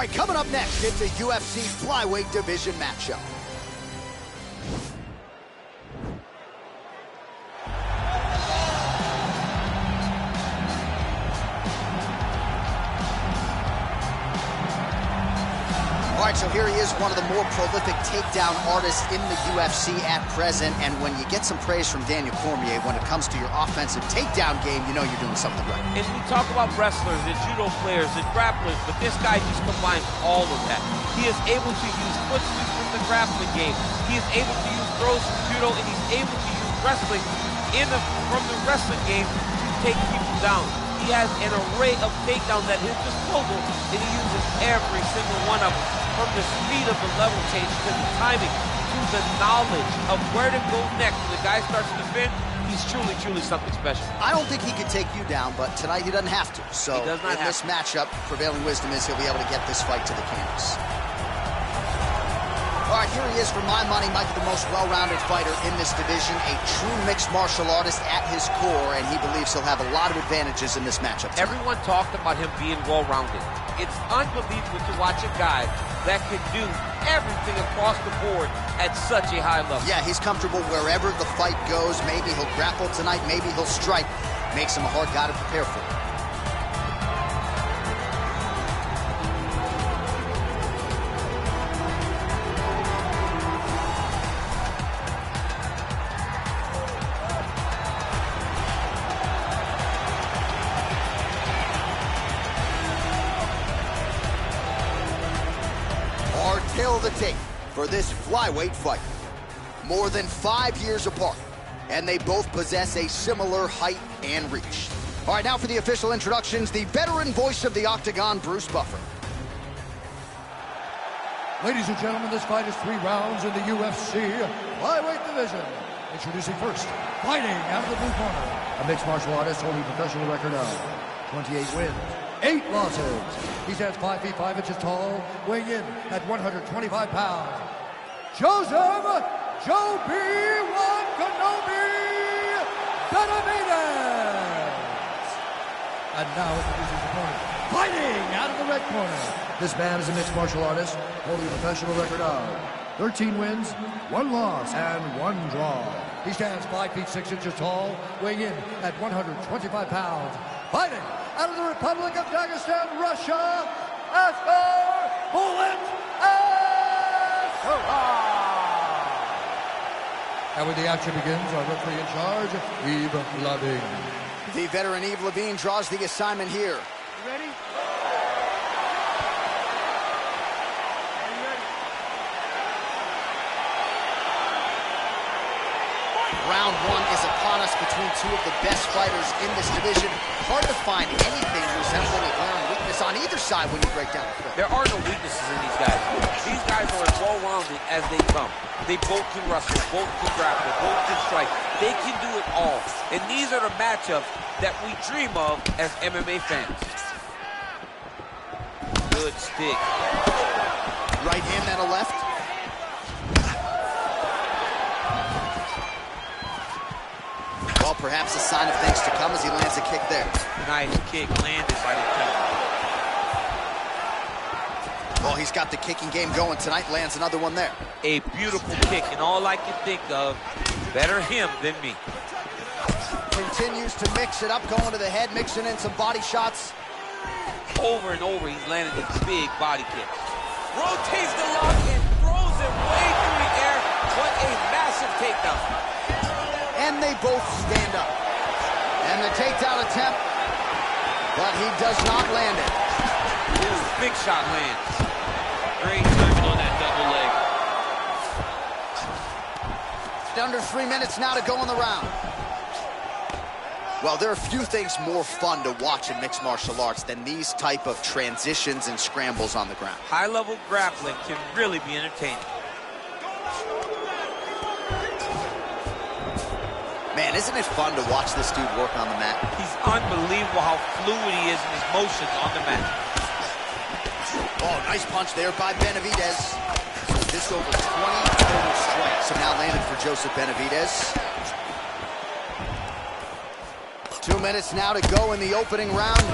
All right, coming up next, it's a UFC flyweight division matchup. Takedown artists in the UFC at present. And when you get some praise from Daniel Cormier when it comes to your offensive takedown game, you know you're doing something right. And we talk about wrestlers and judo players and grapplers, but this guy just combines all of that. He is able to use foot sweeps from the grappling game. He is able to use throws from judo, and he's able to use wrestling in the, from the wrestling game to take people down. He has an array of takedowns at his disposal, and he uses every single one of them. From the speed of the level change to the timing to the knowledge of where to go next when the guy starts to defend, he's truly, truly something special. I don't think he could take you down, but tonight he doesn't have to. So does not in this to. matchup, prevailing wisdom is he'll be able to get this fight to the canvas. All right, here he is for my money, might be the most well-rounded fighter in this division, a true mixed martial artist at his core, and he believes he'll have a lot of advantages in this matchup. tonight. Everyone talked about him being well-rounded. It's unbelievable to watch a guy that can do everything across the board at such a high level. Yeah, he's comfortable wherever the fight goes. Maybe he'll grapple tonight, maybe he'll strike. Makes him a hard guy to prepare for. To take for this flyweight fight. More than five years apart, and they both possess a similar height and reach. All right, now for the official introductions, the veteran voice of the Octagon, Bruce Buffer. Ladies and gentlemen, this fight is three rounds in the UFC flyweight division. Introducing first, fighting out of the blue corner, a mixed martial artist holding a professional record of 28 wins, 8 losses. He stands 5 feet 5 inches tall, weighing in at 125 pounds. Joseph Joe-B-Wan Kenobi Benavidez. And now introducing his opponent, fighting out of the red corner. This man is a mixed martial artist, holding a professional record of 13 wins, 1 loss, and 1 draw. He stands 5 feet 6 inches tall, weighing in at 125 pounds. Fighting out of the Republic of Dagestan, Russia, Askar Bullet Askarov. And when the action begins, our referee in charge, Yves Lavigne. The veteran Yves Lavigne draws the assignment here. Ready? Round one is upon us between two of the best fighters in this division. Hard to find anything resembling a glaring weakness on either side when you break down the film. There are no weaknesses in these guys. These guys are as well-rounded as they come. They both can wrestle, both can grapple, both can strike. They can do it all. And these are the matchups that we dream of as MMA fans. Good stick. Right hand, then a left. Perhaps a sign of things to come as he lands a kick there. Nice kick landed by the counter. Well, he's got the kicking game going tonight. Lands another one there. A beautiful kick, and all I can think of, better him than me. Continues to mix it up, going to the head, mixing in some body shots. Over and over, he's landed these big body kicks. Rotates the lock and throws it way through the air. What a. And they both stand up. And the takedown attempt, but he does not land it. Ooh, big shot lands. Great timing on that double leg. Under three minutes now to go in the round. Well, there are a few things more fun to watch in mixed martial arts than these type of transitions and scrambles on the ground. High-level grappling can really be entertaining. Man, isn't it fun to watch this dude work on the mat? He's unbelievable how fluid he is in his motions on the mat. Oh, nice punch there by Benavidez. This over 20 total strikes So now landed for Joseph Benavidez. Two minutes now to go in the opening round.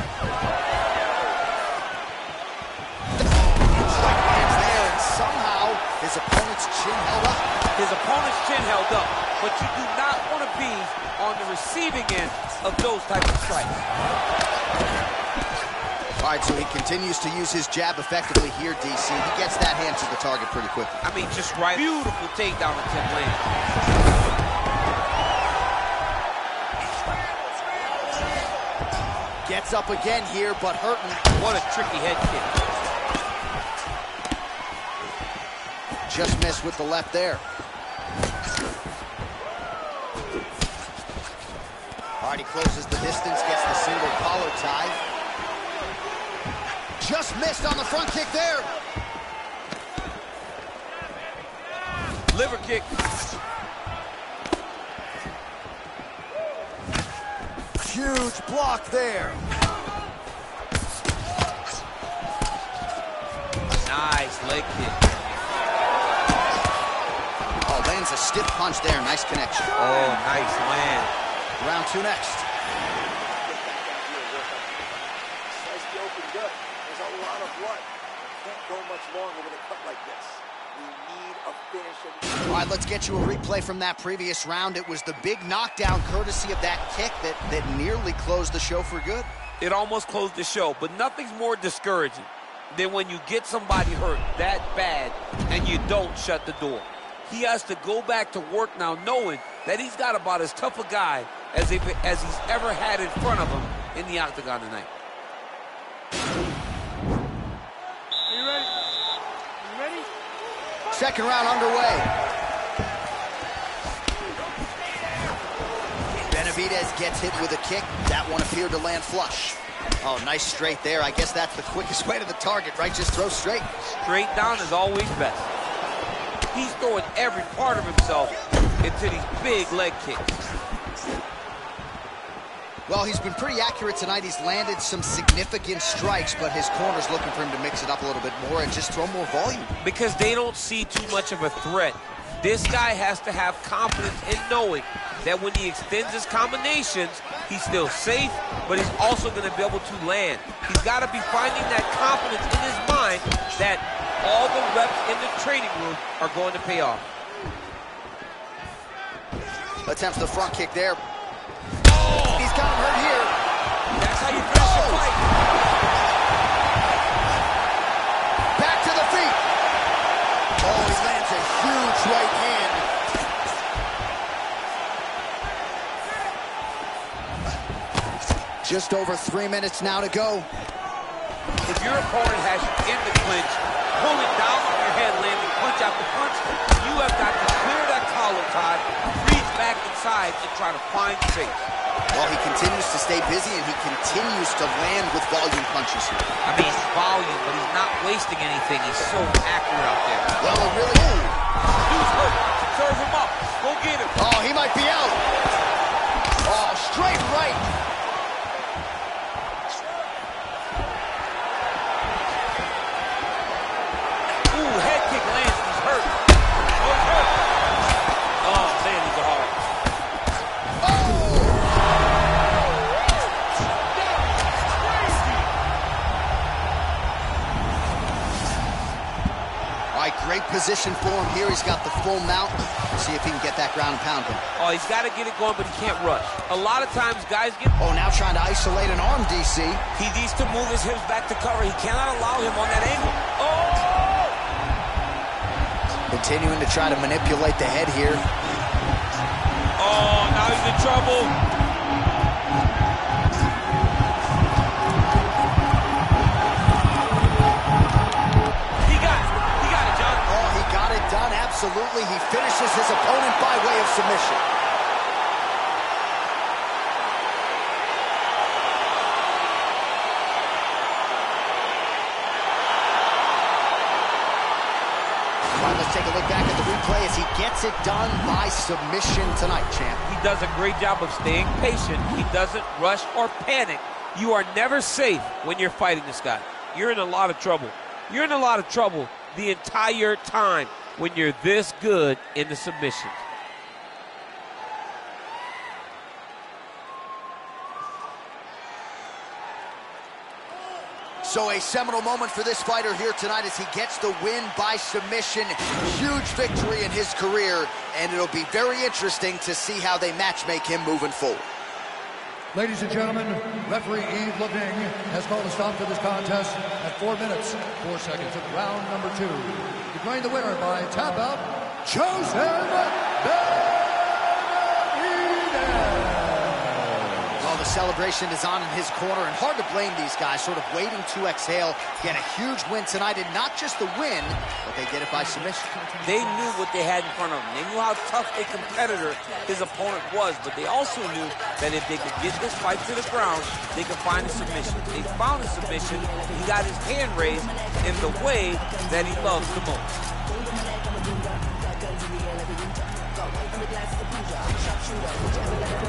His opponent's chin held up. His opponent's chin held up, but you do not want to be on the receiving end of those types of strikes. All right, so he continues to use his jab effectively here, DC. He gets that hand to the target pretty quickly. I mean, just right. Beautiful takedown attempt landed. Gets up again here, but hurting. What a tricky head kick. Just missed with the left there. Closes the distance, gets the single collar tie. Just missed on the front kick there. Liver kick. Huge block there. Nice leg kick. Oh, lands a stiff punch there. Nice connection. Oh, nice land. Round two next. Slice the open gut. There's a lot of blood. Can't go much longer with a cut like this. We need a finish. All right, let's get you a replay from that previous round. It was the big knockdown courtesy of that kick that, that nearly closed the show for good. It almost closed the show, but nothing's more discouraging than when you get somebody hurt that bad and you don't shut the door. He has to go back to work now knowing that he's got about as tough a guy as, if, as he's ever had in front of him in the octagon tonight. Are you ready? Are you ready? Second round underway. Benavidez gets hit with a kick. That one appeared to land flush. Oh, nice straight there. I guess that's the quickest way to the target, right? Just throw straight. Straight down is always best. He's throwing every part of himself into these big leg kicks. Well, he's been pretty accurate tonight. He's landed some significant strikes, but his corner's looking for him to mix it up a little bit more and just throw more volume. Because they don't see too much of a threat. This guy has to have confidence in knowing that when he extends his combinations, he's still safe, but he's also going to be able to land. He's got to be finding that confidence in his mind that all the reps in the training room are going to pay off. Attempts the front kick there. He's got him hurt Just over three minutes now to go. If your opponent has you in the clinch, pull it down on your head, landing punch after punch, you have got to clear that collar tie, reach back inside, and try to find space. Well, he continues to stay busy and he continues to land with volume punches here. I mean, it's volume, but he's not wasting anything. He's so accurate out there. Well, it really. Dude's hurt. Serve him up. Go get him. Oh, he might be out. Oh, straight right. Position for him here. He's got the full mount. See if he can get that ground and pound him. Oh, he's got to get it going, but he can't rush. A lot of times, guys get Oh, now trying to isolate an arm, DC. He needs to move his hips back to cover. He cannot allow him on that angle. Oh! Continuing to try to manipulate the head here. Oh, now he's in trouble. Absolutely. He finishes his opponent by way of submission. Let's take a look back at the replay as he gets it done by submission tonight, champ. He does a great job of staying patient. He doesn't rush or panic. You are never safe when you're fighting this guy. You're in a lot of trouble. You're in a lot of trouble the entire time when you're this good in the submissions. So a seminal moment for this fighter here tonight as he gets the win by submission. Huge victory in his career, and it'll be very interesting to see how they match make him moving forward. Ladies and gentlemen, referee Yves Lavigne has called a stop to this contest 4 minutes, 4 seconds of round number 2. Declaring the winner by tap out, Joseph Well, celebration is on in his corner, and hard to blame these guys, sort of waiting to exhale, get a huge win tonight, and not just the win, but they get it by submission. They knew what they had in front of them. They knew how tough a competitor his opponent was, but they also knew that if they could get this fight to the ground, they could find a submission. They found a submission. He got his hand raised in the way that he loves the most. I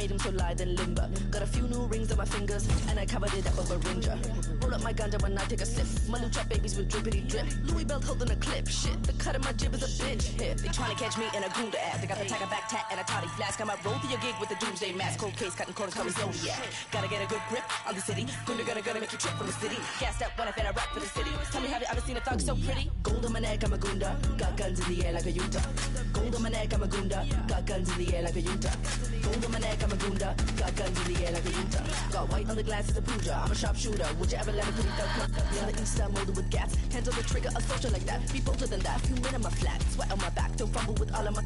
made him so light and limber. Got a few new rings on my fingers, and I covered it up with a ringer. Roll up my ganja when I take a sip. My lucha babies with drippity drip. Louis belt holding a clip. Shit, the cut of my jib is a bitch. Hit. They tryna catch me in a gunda ass. I got the tiger back tat and a toddy flask. I might roll through your gig with a doomsday mask. Cold case, cutting corners, me Zodiac. Gotta get a good grip on the city. Gunda gonna gonna make you trip from the city. Gassed up when I fed a rap for the city. Tell me, have you ever seen a thug so pretty? Gold on my neck, I'm a gunda. Got guns in the air like a Utah. Gold on my neck, I'm a gunda. Got guns in the air like a Utah. Gold on my neck, I'm a gunda. Got guns in the air like a Utah. Got white on the glasses, a Puja. I'm a sharpshooter. Would you ever let me put it on the side, molded with gas. Hands on the trigger, a soldier like that. Be bolder than that. Few men in my flat. Sweat on my back. Don't fumble with all of my.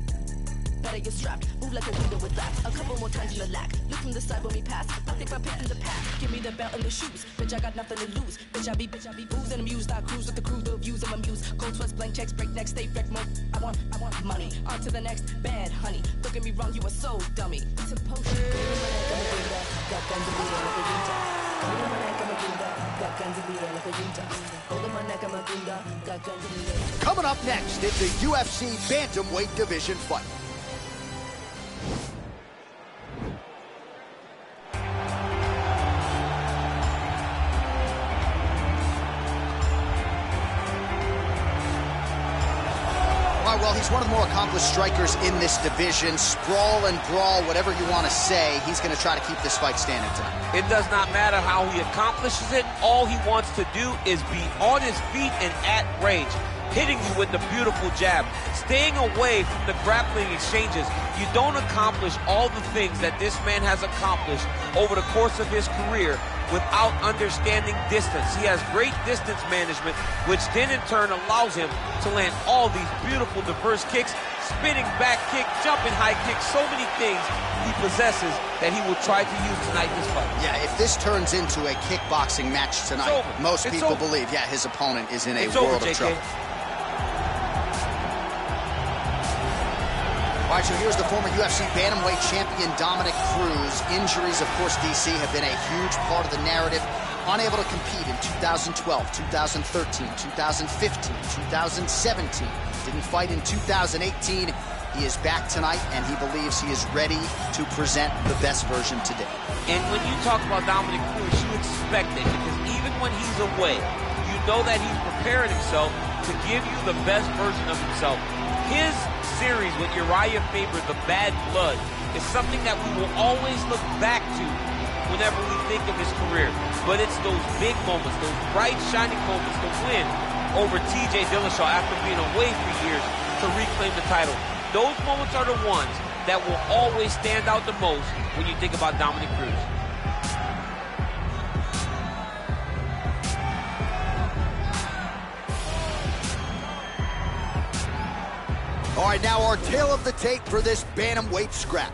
Better strapped. Move like a window with. A couple more times in the lack. Look from the side when we pass. I think my in the pack. Give me the belt and the shoes. Bitch, I got nothing to lose. Bitch, I be, bitch, I be booze and amused. I cruise with the crew, the views my muse. Cold sweats, blank checks, break next, stay wreck mode. I want, I want money. On to the next bad honey. Don't get me wrong, you are so dummy. The like a Utah. Gold on my neck, I'm a gunda. Got well, he's one of the more accomplished strikers in this division. Sprawl and brawl, whatever you want to say, he's going to try to keep this fight standing tonight. It does not matter how he accomplishes it. All he wants to do is be on his feet and at range, hitting you with the beautiful jab, staying away from the grappling exchanges. You don't accomplish all the things that this man has accomplished over the course of his career without understanding distance. He has great distance management, which then in turn allows him to land all these beautiful diverse kicks, spinning back kick, jumping high kick, so many things he possesses that he will try to use tonight in this fight. Yeah, if this turns into a kickboxing match tonight, most It's people over. believe, yeah, his opponent is in a It's world over, of JK. trouble. All right, so here's the former UFC bantamweight champion Dominick Cruz. Injuries, of course, DC have been a huge part of the narrative. Unable to compete in 2012, 2013, 2015, 2017. Didn't fight in 2018. He is back tonight, and he believes he is ready to present the best version today. And when you talk about Dominick Cruz, you expect it because even when he's away, you know that he's preparing himself to give you the best version of himself. His series with Urijah Faber, The Bad Blood, is something that we will always look back to whenever we think of his career. But it's those big moments, those bright, shining moments, the win over TJ Dillashaw after being away for years to reclaim the title. Those moments are the ones that will always stand out the most when you think about Dominick Cruz. All right, now our tail of the tape for this bantamweight scrap.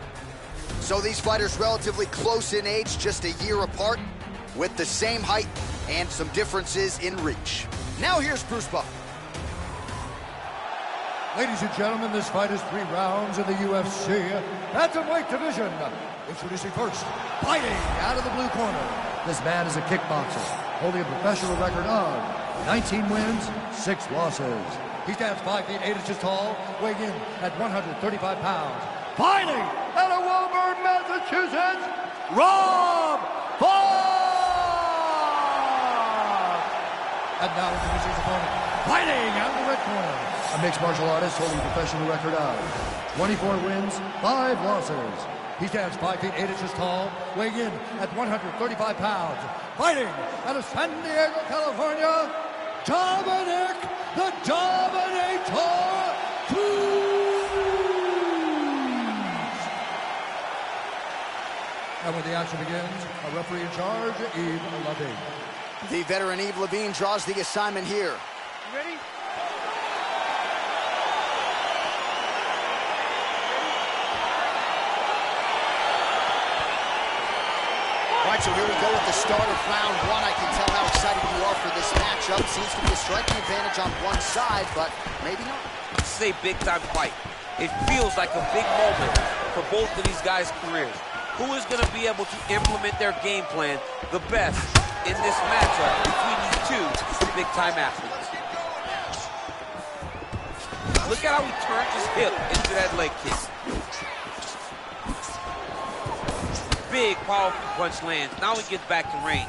So these fighters relatively close in age, just a year apart, with the same height and some differences in reach. Now here's Bruce Buffer. Ladies and gentlemen, this fight is three rounds in the UFC Bantamweight division. Introducing first, fighting out of the blue corner. This man is a kickboxer, holding a professional record of 19 wins, 6 losses. He stands 5 feet 8 inches tall, weighing in at 135 pounds. Fighting out of Woburn, Massachusetts, Rob Font! And now introducing his opponent, fighting out of the red corner. A mixed martial artist holding a professional record of 24 wins, 5 losses. He stands 5 feet 8 inches tall, weighing in at 135 pounds. Fighting out of San Diego, California, Dominick the Dominator Cruz! And when the action begins, a referee in charge, Yves Lavigne. The veteran Yves Lavigne draws the assignment here. Ready? All right, so here we go with the start of round one. I can tell how excited you are for this matchup. Seems to be a striking advantage on one side, but maybe not. This is a big-time fight. It feels like a big moment for both of these guys' careers. Who is going to be able to implement their game plan the best in this matchup between these two big-time athletes? Look at how he turned his hip into that leg kick. Big, powerful punch lands. Now he gets back to range.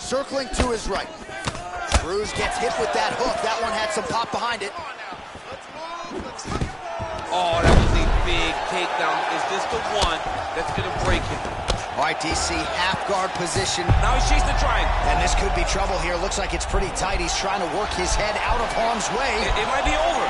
Circling to his right. Cruz gets hit with that hook. That one had some pop behind it. Oh, that was a big takedown. Is this the one that's going to break him? All right, DC, half guard position. Now he's chasing the triangle. And this could be trouble here. Looks like it's pretty tight. He's trying to work his head out of harm's way. It, it might be over.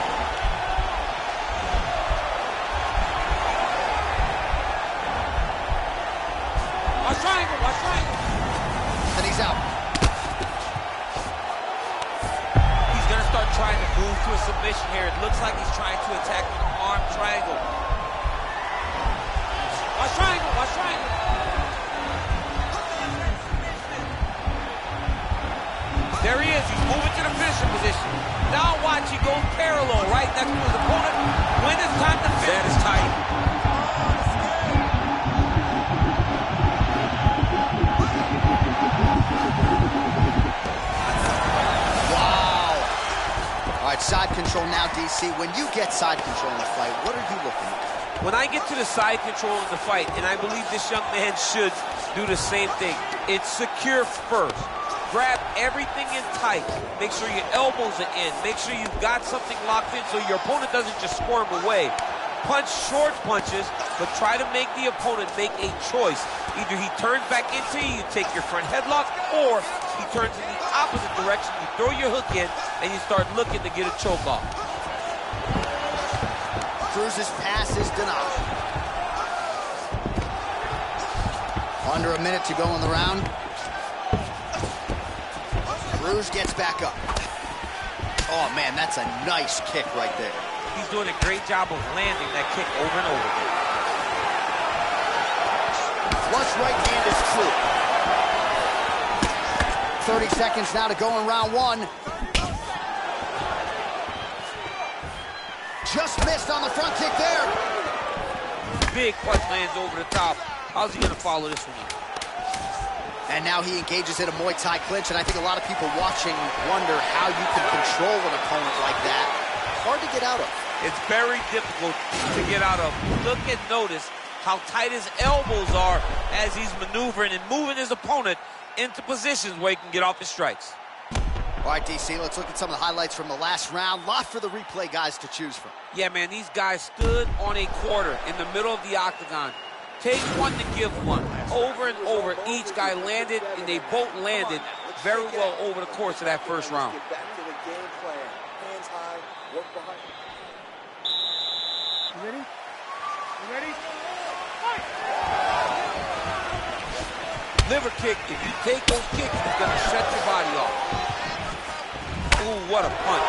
DC. When you get side control in the fight, what are you looking at? When I get to the side control in the fight, and I believe this young man should do the same thing, it's secure first. Grab everything in tight. Make sure your elbows are in. Make sure you've got something locked in so your opponent doesn't just squirm away. Punch short punches, but try to make the opponent make a choice. Either he turns back into you, you take your front headlock, or he turns in the opposite direction, you throw your hook in, and you start looking to get a choke off. Cruz's pass is denied. Under a minute to go in the round. Cruz gets back up. Oh, man, that's a nice kick right there. He's doing a great job of landing that kick over and over again. Flush right hand is true. 30 seconds now to go in round one. Front kick there. Big punch lands over the top. How's he going to follow this one up? And now he engages in a Muay Thai clinch, and I think a lot of people watching wonder how you can control an opponent like that. Hard to get out of. It's very difficult to get out of. Look and notice how tight his elbows are as he's maneuvering and moving his opponent into positions where he can get off his strikes. All right, DC, let's look at some of the highlights from the last round. Lot for the replay guys to choose from. Yeah, man, these guys stood on a quarter in the middle of the octagon. Take one to give one. Over and over, each guy landed, and they both landed very well over the course of that first round. You ready? You ready? Liver kick, if you take those kicks, it's going to shut your body. Ooh, what a punch.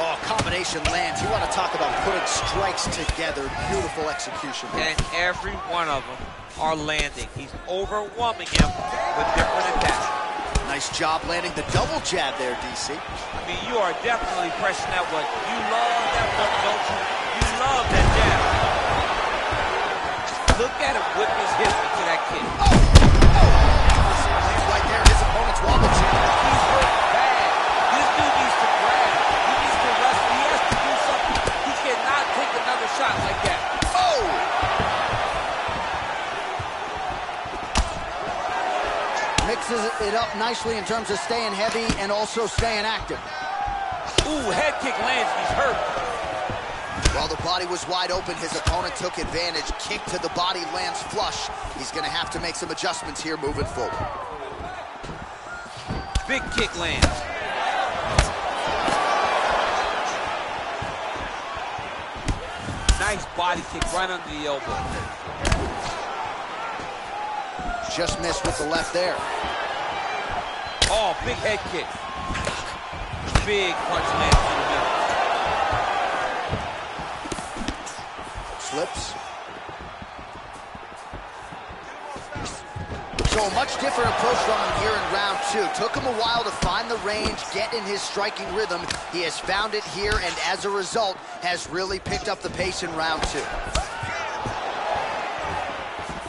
Oh, combination lands. You want to talk about putting strikes together. Beautiful execution. And every one of them are landing. He's overwhelming him with different attacks. Nice job landing the double jab there, DC. I mean, you are definitely pressing that one. You love that one, don't you? You love that jab. Look at him whip his hip into that kick. Lands Mixes it up nicely in terms of staying heavy and also staying active. Ooh, head kick lands. He's hurt. While the body was wide open, his opponent took advantage. Kick to the body lands flush. He's going to have to make some adjustments here moving forward. Big kick lands. Nice body kick right under the elbow. Just missed with the left there. Oh, big head kick. Big punch lands in the middle. Slips. So a much different approach from him here in round two. Took him a while to find the range, get in his striking rhythm. He has found it here, and as a result, has really picked up the pace in round two.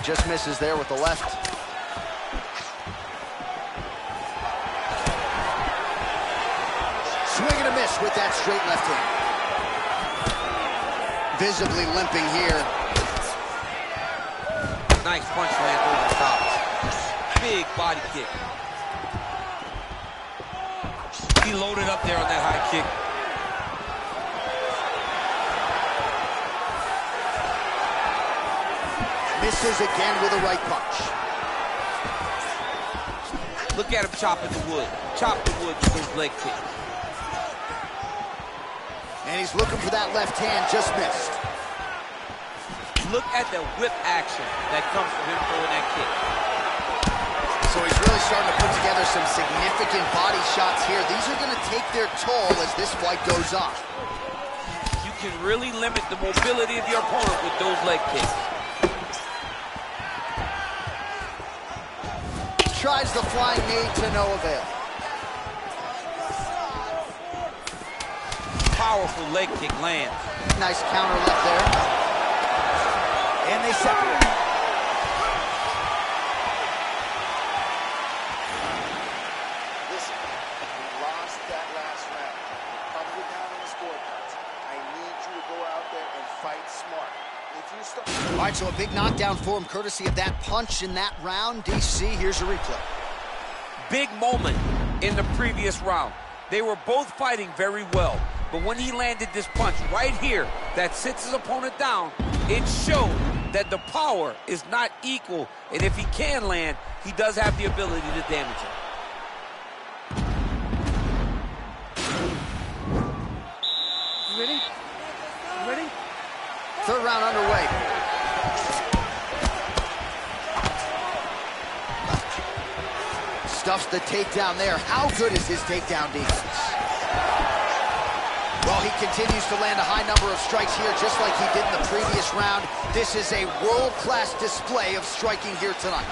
Just misses there with the left. With that straight left hand. Visibly limping here. Nice punch lands over the top. Big body kick. He loaded up there on that high kick. Misses again with a right punch. Look at him chopping the wood. Chop the wood with those leg kicks. And he's looking for that left hand, just missed. Look at the whip action that comes from him throwing that kick. So he's really starting to put together some significant body shots here. These are going to take their toll as this fight goes on. You can really limit the mobility of your opponent with those leg kicks. Tries the flying knee to no avail. Powerful leg kick lands. Nice counter left there. And they separate. Listen, we lost that last round. Probably down in the scorecards. I need you to go out there and fight smart. If you start... All right, so a big knockdown for him, courtesy of that punch in that round. DC, here's a replay. Big moment in the previous round. They were both fighting very well. But when he landed this punch right here that sits his opponent down, it showed that the power is not equal. And if he can land, he does have the ability to damage him. Ready? Ready? Third round underway. Stuffs the takedown there. How good is his takedown defense? Continues to land a high number of strikes here, just like he did in the previous round. This is a world-class display of striking here tonight.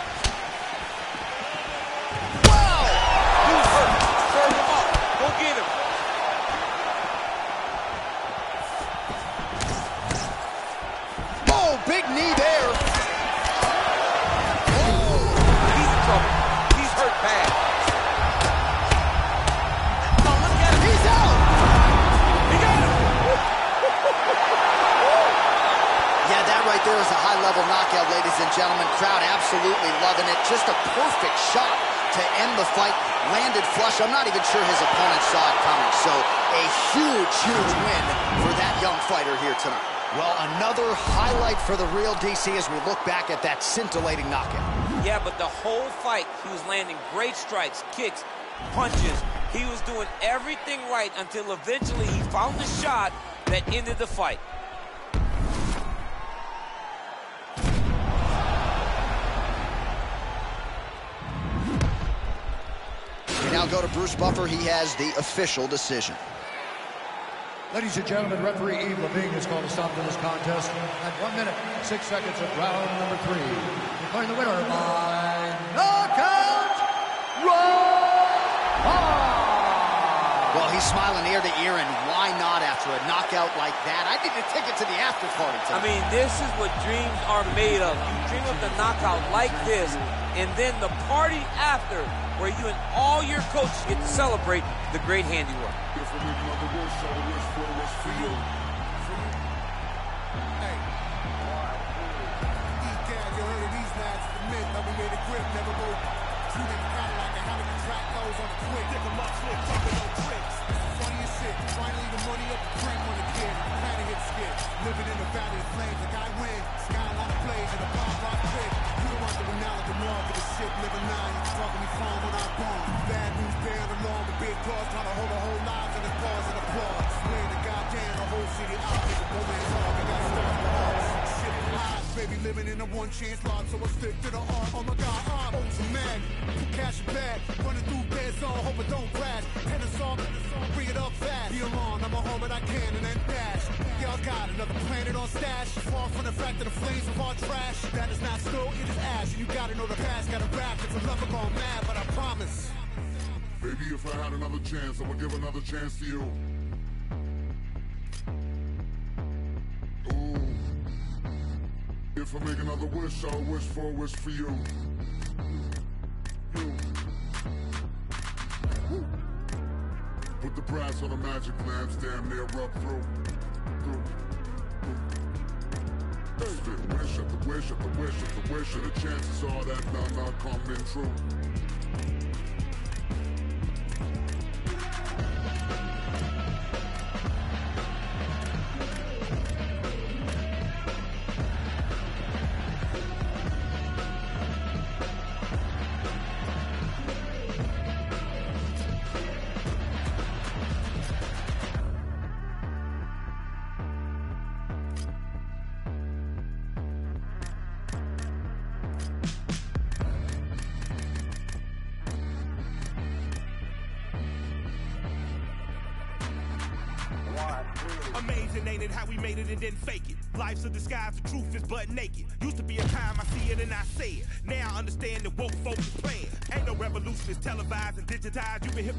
There is a high-level knockout, ladies and gentlemen. Crowd absolutely loving it. Just a perfect shot to end the fight. Landed flush. I'm not even sure his opponent saw it coming. So a huge, huge win for that young fighter here tonight. Well, another highlight for the real DC as we look back at that scintillating knockout. Yeah, but the whole fight, he was landing great strikes, kicks, punches. He was doing everything right until eventually he found the shot that ended the fight. Now go to Bruce Buffer. He has the official decision. Ladies and gentlemen, referee Yves Lavigne has called a stop to this contest at one minute, six seconds of round number three. Declaring the winner by he's smiling ear to ear, and why not after a knockout like that? I need a ticket to the after party I mean, this is what dreams are made of. You dream of the knockout like this, and then the party after, where you and all your coaches get to celebrate the great handiwork. Shooting Cadillac and having the track nose on the quick. Dick 'em up, slick, talking no tricks. Funny as shit. Finally the money up, cream on the kid. Had to hit skid. Living in the valley of flames. The guy win. Skyline plays in the pop rock pit. You don't want the renown like the mall for the shit. Living nine. You talking me phone when I'm gone. Bad news bearing along with big dogs. Trying to hold a whole lives in the pause and applause. Playing the goddamn the whole city out. Nigga, romance hard. They got stars baby, living in a one chance lot. So I stick to the art. Oh my god, I'm so mad. Cash it back. Running through dead zone. Hope it don't crash. Tennis song, bring it up fast. Be along, I'm a home but I can and then dash. Y'all got another planet on stash. Far from the fact that the flames of our trash. That is not snow, it is ash. And you gotta know the past. Gotta rap. It's a lover gone mad, but I promise. Baby, if I had another chance, I would give another chance to you. Ooh. If I make another wish, I'll wish for a wish for you. You. Put the brass on the magic lamps, damn near rub through. Through. Spit wish at the wish at the wish at the wish, and the chances are that none not coming true.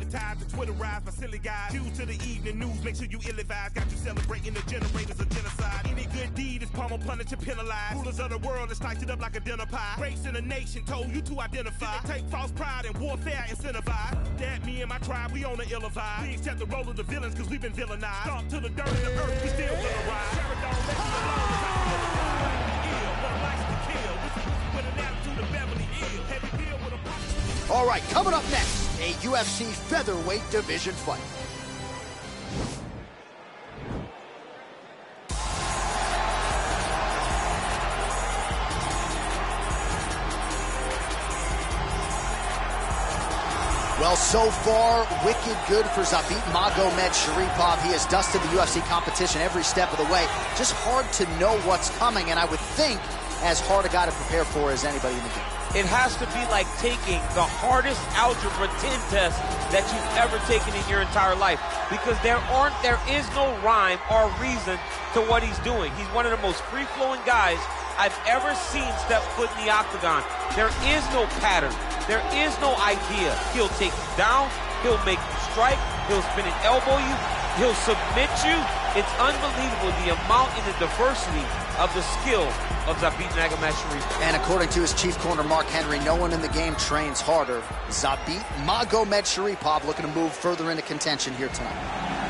Hypnotized and Twitterized by silly guys. Due to the evening news, make sure you ill-advised. Got you celebrating the generators of genocide. Any good deed is pummel, punished, and penalized. Rulers of the world, is sliced up like a dinner pie. Race in a nation told you to identify. Take false pride and warfare incentivize. That me and my tribe, we on the ill vibe. We accept the role of the villains cause we've been villainized. Stomp to the dirt of the earth, we still gonna rise. Ill, All right, coming up next, a UFC featherweight division fight. Well, so far, wicked good for Zabit Magomedsharipov. He has dusted the UFC competition every step of the way. Just hard to know what's coming, and I would think as hard a guy to prepare for as anybody in the game. It has to be like taking the hardest algebra 10 test that you've ever taken in your entire life because there aren't there is no rhyme or reason to what he's doing. He's one of the most free-flowing guys I've ever seen step foot in the octagon. There is no pattern. There is no idea. He'll take you down. He'll make you strike. He'll spin and elbow you. He'll submit you. It's unbelievable the amount and the diversity of the skill of Zabit Magomedsharipov. And according to his chief corner, Mark Henry, no one in the game trains harder. Zabit Magomedsharipov looking to move further into contention here tonight.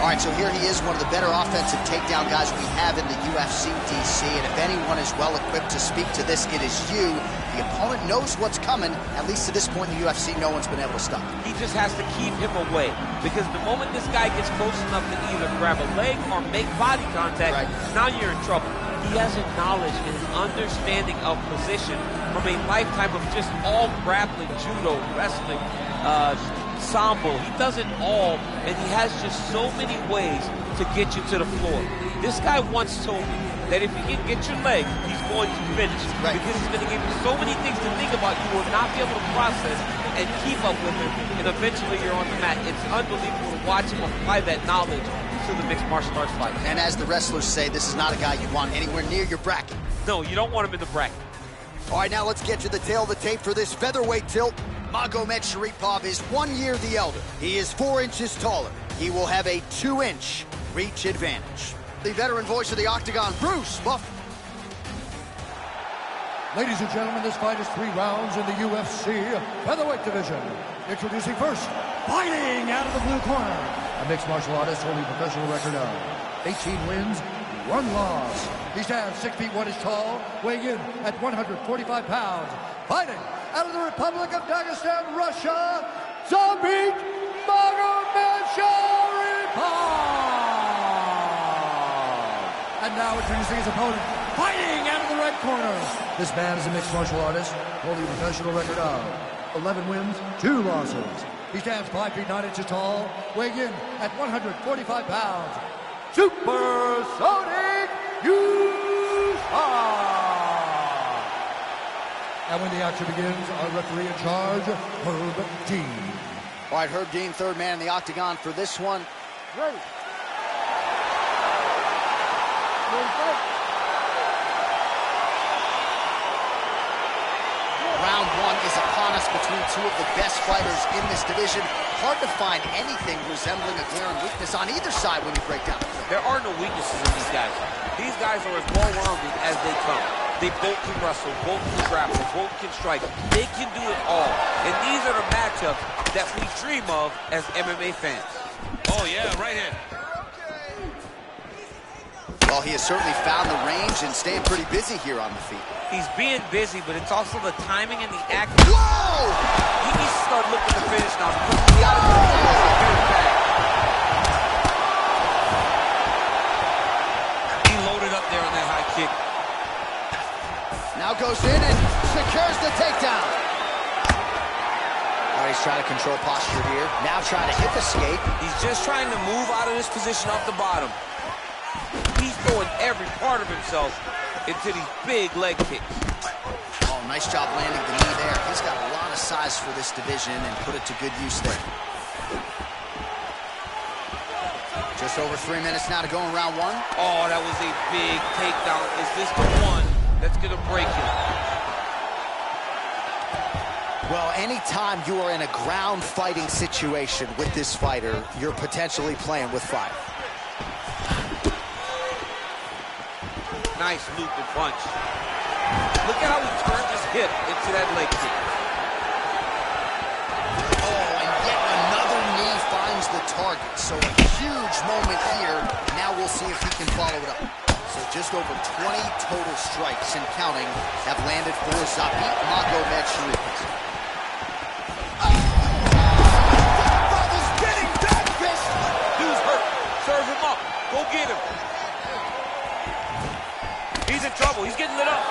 All right, so here he is, one of the better offensive takedown guys we have in the UFC DC. And if anyone is well equipped to speak to this, it is you. The opponent knows what's coming. At least to this point in the UFC, no one's been able to stop him. He just has to keep him away because the moment this guy gets close enough to either grab a leg or make body contact, Right. now you're in trouble. He has a knowledge and an understanding of position from a lifetime of just all grappling, judo, wrestling, uh, sambo. He does it all, and he has just so many ways to get you to the floor. This guy once told me that if you can get your leg, he's going to finish. Right. Because he's going to give you so many things to think about, you will not be able to process and keep up with him, and eventually you're on the mat. It's unbelievable to watch him apply that knowledge to the mixed martial arts fight. And as the wrestlers say, this is not a guy you want anywhere near your bracket. No, you don't want him in the bracket. All right, now let's get to the tale of the tape for this featherweight tilt. Magomedsharipov is one year the elder. He is four inches taller. He will have a two-inch reach advantage. The veteran voice of the Octagon, Bruce Buff. Ladies and gentlemen, this fight is three rounds in the UFC featherweight division. Introducing first, fighting out of the blue corner, a mixed martial artist holding a professional record of 18 wins, one loss. He stands 6 feet 1 inch tall, weighing in at 145 pounds. Fighting out of the Republic of Dagestan, Russia, Zabit Magomedsharipov! And now introducing his opponent, fighting out of the red corner. This man is a mixed martial artist, holding a professional record of 11 wins, 2 losses. He stands 5 feet 9 inches tall, weighing in at 145 pounds. Super Supersonic Utah! And when the action begins, our referee in charge, Herb Dean. All right, Herb Dean, third man in the octagon for this one. Ready. Round one is upon us between two of the best fighters in this division. Hard to find anything resembling a glaring weakness on either side when you break down the film. There are no weaknesses in these guys. These guys are as well-rounded as they come. They both can wrestle, both can grapple, both can strike. They can do it all. And these are the matchups that we dream of as MMA fans. Oh, yeah, right hand. Well, he has certainly found the range and staying pretty busy here on the feet. He's being busy, but it's also the timing and the act. Whoa! He needs to start looking to finish now Now goes in and secures the takedown. All right, he's trying to control posture here. Now trying to hip escape. He's just trying to move out of this position off the bottom. He's throwing every part of himself into these big leg kicks. Oh, nice job landing the knee there. He's got a lot of size for this division and put it to good use there. Just over three minutes now to go in round one. Oh, that was a big takedown. Is this the one that's going to break him? Well, anytime you are in a ground fighting situation with this fighter, you're potentially playing with fire. Nice looping punch. Look at how he turned his hip into that leg kick. Oh, and yet another knee finds the target. So a huge moment here. Now we'll see if he can follow it up. Just over 20 total strikes and counting have landed for Zabit Magomedsharipov. Dude's hurt. Serve him up. Go get him. He's in trouble. He's getting lit up.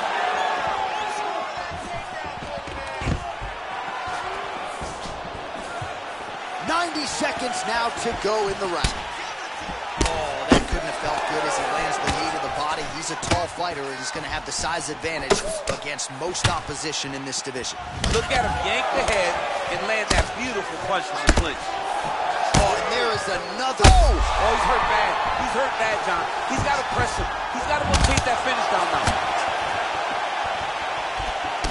Ninety seconds now to go in the round. Oh, that couldn't have felt good as he lands the knee to the body. He's a tall fighter and he's going to have the size advantage against most opposition in this division. Look at him yank the head and land that beautiful punch from the clinch. Oh, and there is another. Oh! Oh, he's hurt bad. He's hurt bad, John. He's got to press him. He's got to go that finish down now.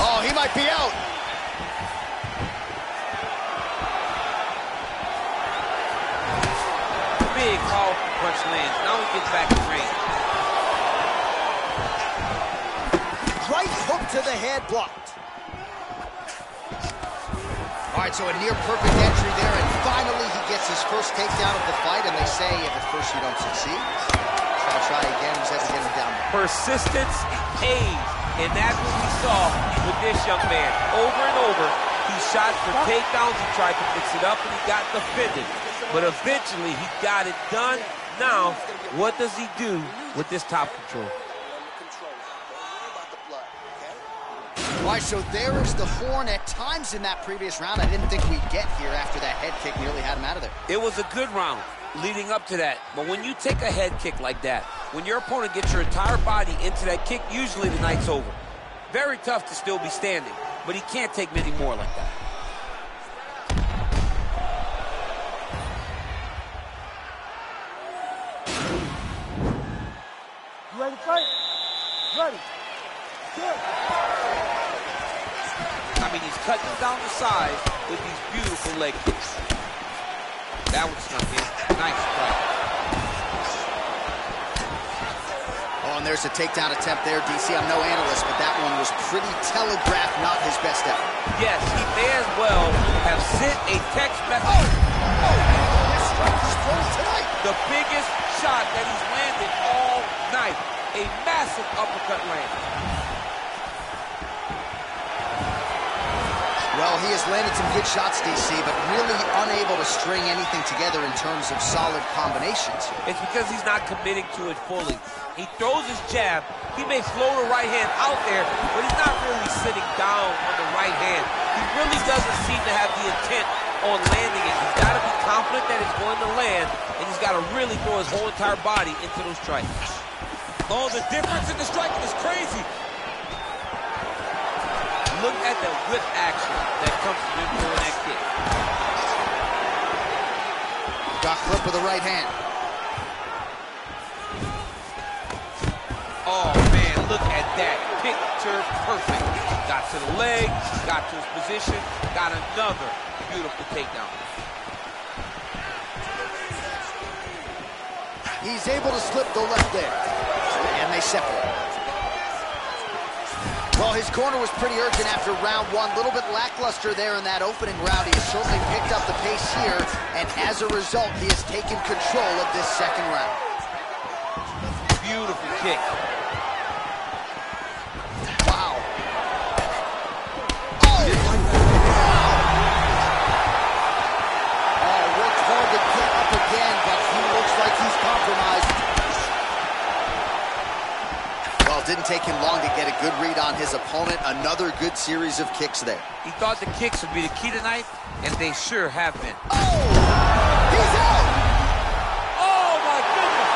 Oh, he might be out. Big, powerful punch lands. Now he gets back in range. To the head blocked. All right, so a near perfect entry there, and finally he gets his first takedown of the fight, and they say if at first you don't succeed, try, try again, down. Persistence pays. And that's what we saw with this young man. Over and over, he shot for takedowns, he tried to mix it up, and he got defended. But eventually, he got it done. Now, what does he do with this top control? So there is the horn at times in that previous round. I didn't think we'd get here after that head kick nearly had him out of there. It was a good round leading up to that. But when you take a head kick like that, when your opponent gets your entire body into that kick, usually the night's over. Very tough to still be standing, but he can't take many more like that. Cutting down the size with these beautiful leg kicks. That one snuck in. Nice strike. Oh, and there's a takedown attempt there, DC. I'm no analyst, but that one was pretty telegraphed, not his best effort. Yes, he may as well have sent a text message. Oh, oh! this strike is thrown tonight. The biggest shot that he's landed all night, a massive uppercut lands. Well, he has landed some good shots, DC, but really unable to string anything together in terms of solid combinations. It's because he's not committing to it fully. He throws his jab. He may float the right hand out there, but he's not really sitting down on the right hand. He really doesn't seem to have the intent on landing it. He's got to be confident that it's going to land, and he's got to really throw his whole entire body into those strikes. Oh, the difference in the striking is crazy. Look at the whip action that comes from him throwing that kick. Got clip with the right hand. Oh, man, look at that. Picture perfect. Got to the leg, got to his position, got another beautiful takedown. He's able to slip the left there. And they separate. Well, his corner was pretty urgent after round one. A little bit lackluster there in that opening round. He has certainly picked up the pace here, and as a result, he has taken control of this second round. Beautiful kick. Take him long to get a good read on his opponent. Another good series of kicks there. He thought the kicks would be the key tonight, and they sure have been. Oh! He's out! Oh, my goodness.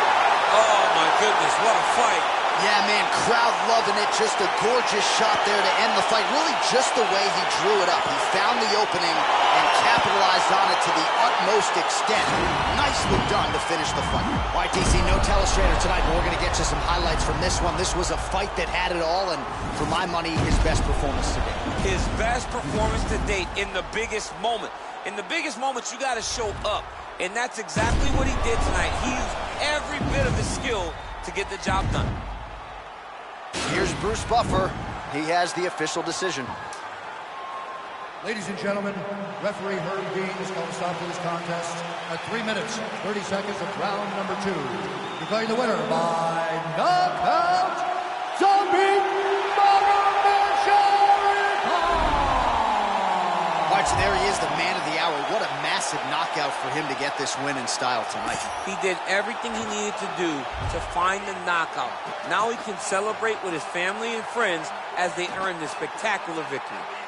Oh, my goodness, what a fight. Yeah, man, crowd loving it. Just a gorgeous shot there to end the fight. Really just the way he drew it up. He found the opening and capitalized on it to the utmost extent. Nicely done to finish the fight. All right, DC, no telestrator tonight, but we're going to get you some highlights from this one. This was a fight that had it all, and for my money, his best performance today. His best performance to date in the biggest moment. In the biggest moments, you got to show up. And that's exactly what he did tonight. He used every bit of his skill to get the job done. Here's Bruce Buffer. He has the official decision. Ladies and gentlemen, referee Herb Dean has called a stop to this contest at 3 minutes, 30 seconds of round number two. Declaring the winner by knockout, Zombie All right, so there he is, the man of the hour. What a massive knockout for him to get this win in style tonight. He did everything he needed to do to find the knockout. Now he can celebrate with his family and friends as they earn this spectacular victory.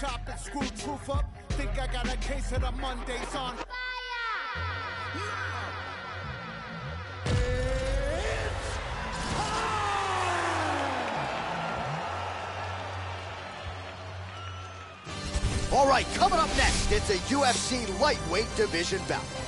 Chopped and screwed truth up. Think I got a case of the Mondays on. All right, coming up next, it's a UFC lightweight division bout.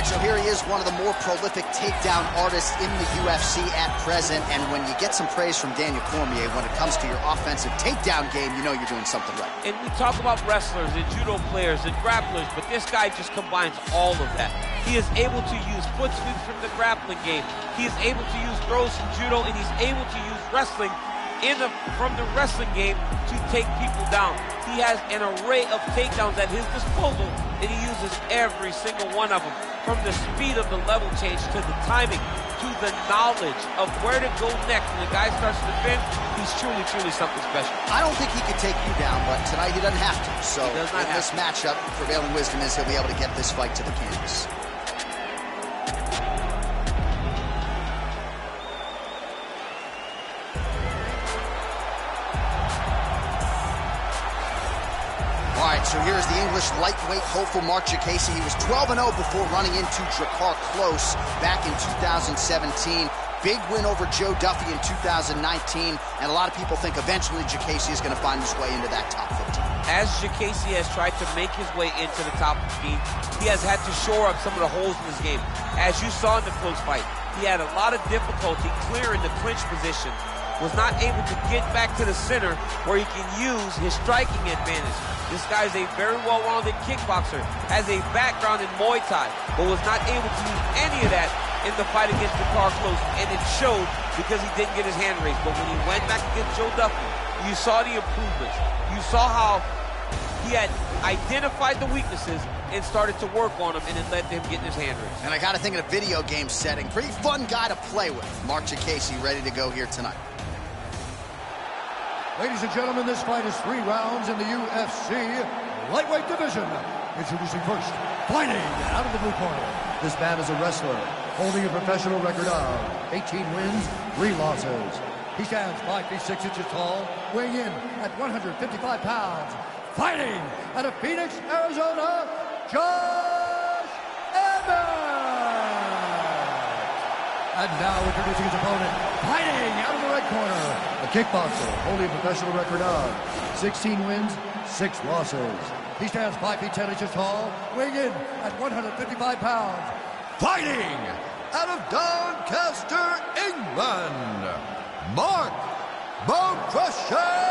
Right, so here he is, one of the more prolific takedown artists in the UFC at present. And when you get some praise from Daniel Cormier when it comes to your offensive takedown game, you know you're doing something right. And we talk about wrestlers and judo players and grapplers, but this guy just combines all of that. He is able to use foot sweeps from the grappling game. He is able to use throws from judo, and he's able to use wrestling in the, from the wrestling game to take people down. He has an array of takedowns at his disposal, and he uses every single one of them. From the speed of the level change to the timing to the knowledge of where to go next. When the guy starts to defend, he's truly, truly something special. I don't think he could take you down, but tonight he doesn't have to. So He does not in this matchup, prevailing wisdom is he'll be able to get this fight to the canvas. So here's the English lightweight hopeful Marc Diakiese. He was 12-0 before running into Drakkar Klose back in 2017. Big win over Joe Duffy in 2019, and a lot of people think eventually Diakiese is going to find his way into that top 15. As Diakiese has tried to make his way into the top 15, he has had to shore up some of the holes in his game. As you saw in the Klose fight, he had a lot of difficulty clearing the clinch position, was not able to get back to the center where he can use his striking advantage. This guy is a very well-rounded kickboxer, has a background in Muay Thai, but was not able to use any of that in the fight against Drakkar Klose, and it showed because he didn't get his hand raised. But when he went back against Joe Duffy, you saw the improvements. You saw how he had identified the weaknesses and started to work on them, and it led to him getting his hand raised. And I got to think in a video game setting, pretty fun guy to play with. Marc Diakiese ready to go here tonight. Ladies and gentlemen, this fight is three rounds in the UFC lightweight division. Introducing first, fighting out of the blue corner. This man is a wrestler, holding a professional record of 18 wins, 3 losses. He stands 5 feet 6 inches tall, weighing in at 155 pounds. Fighting out of Phoenix, Arizona, Josh And now introducing his opponent, fighting out of the red corner, a kickboxer holding a professional record of 16 wins, 6 losses. He stands 5 feet 10 inches tall, weighing in at 155 pounds. Fighting out of Doncaster, England, Mark Bone Crusher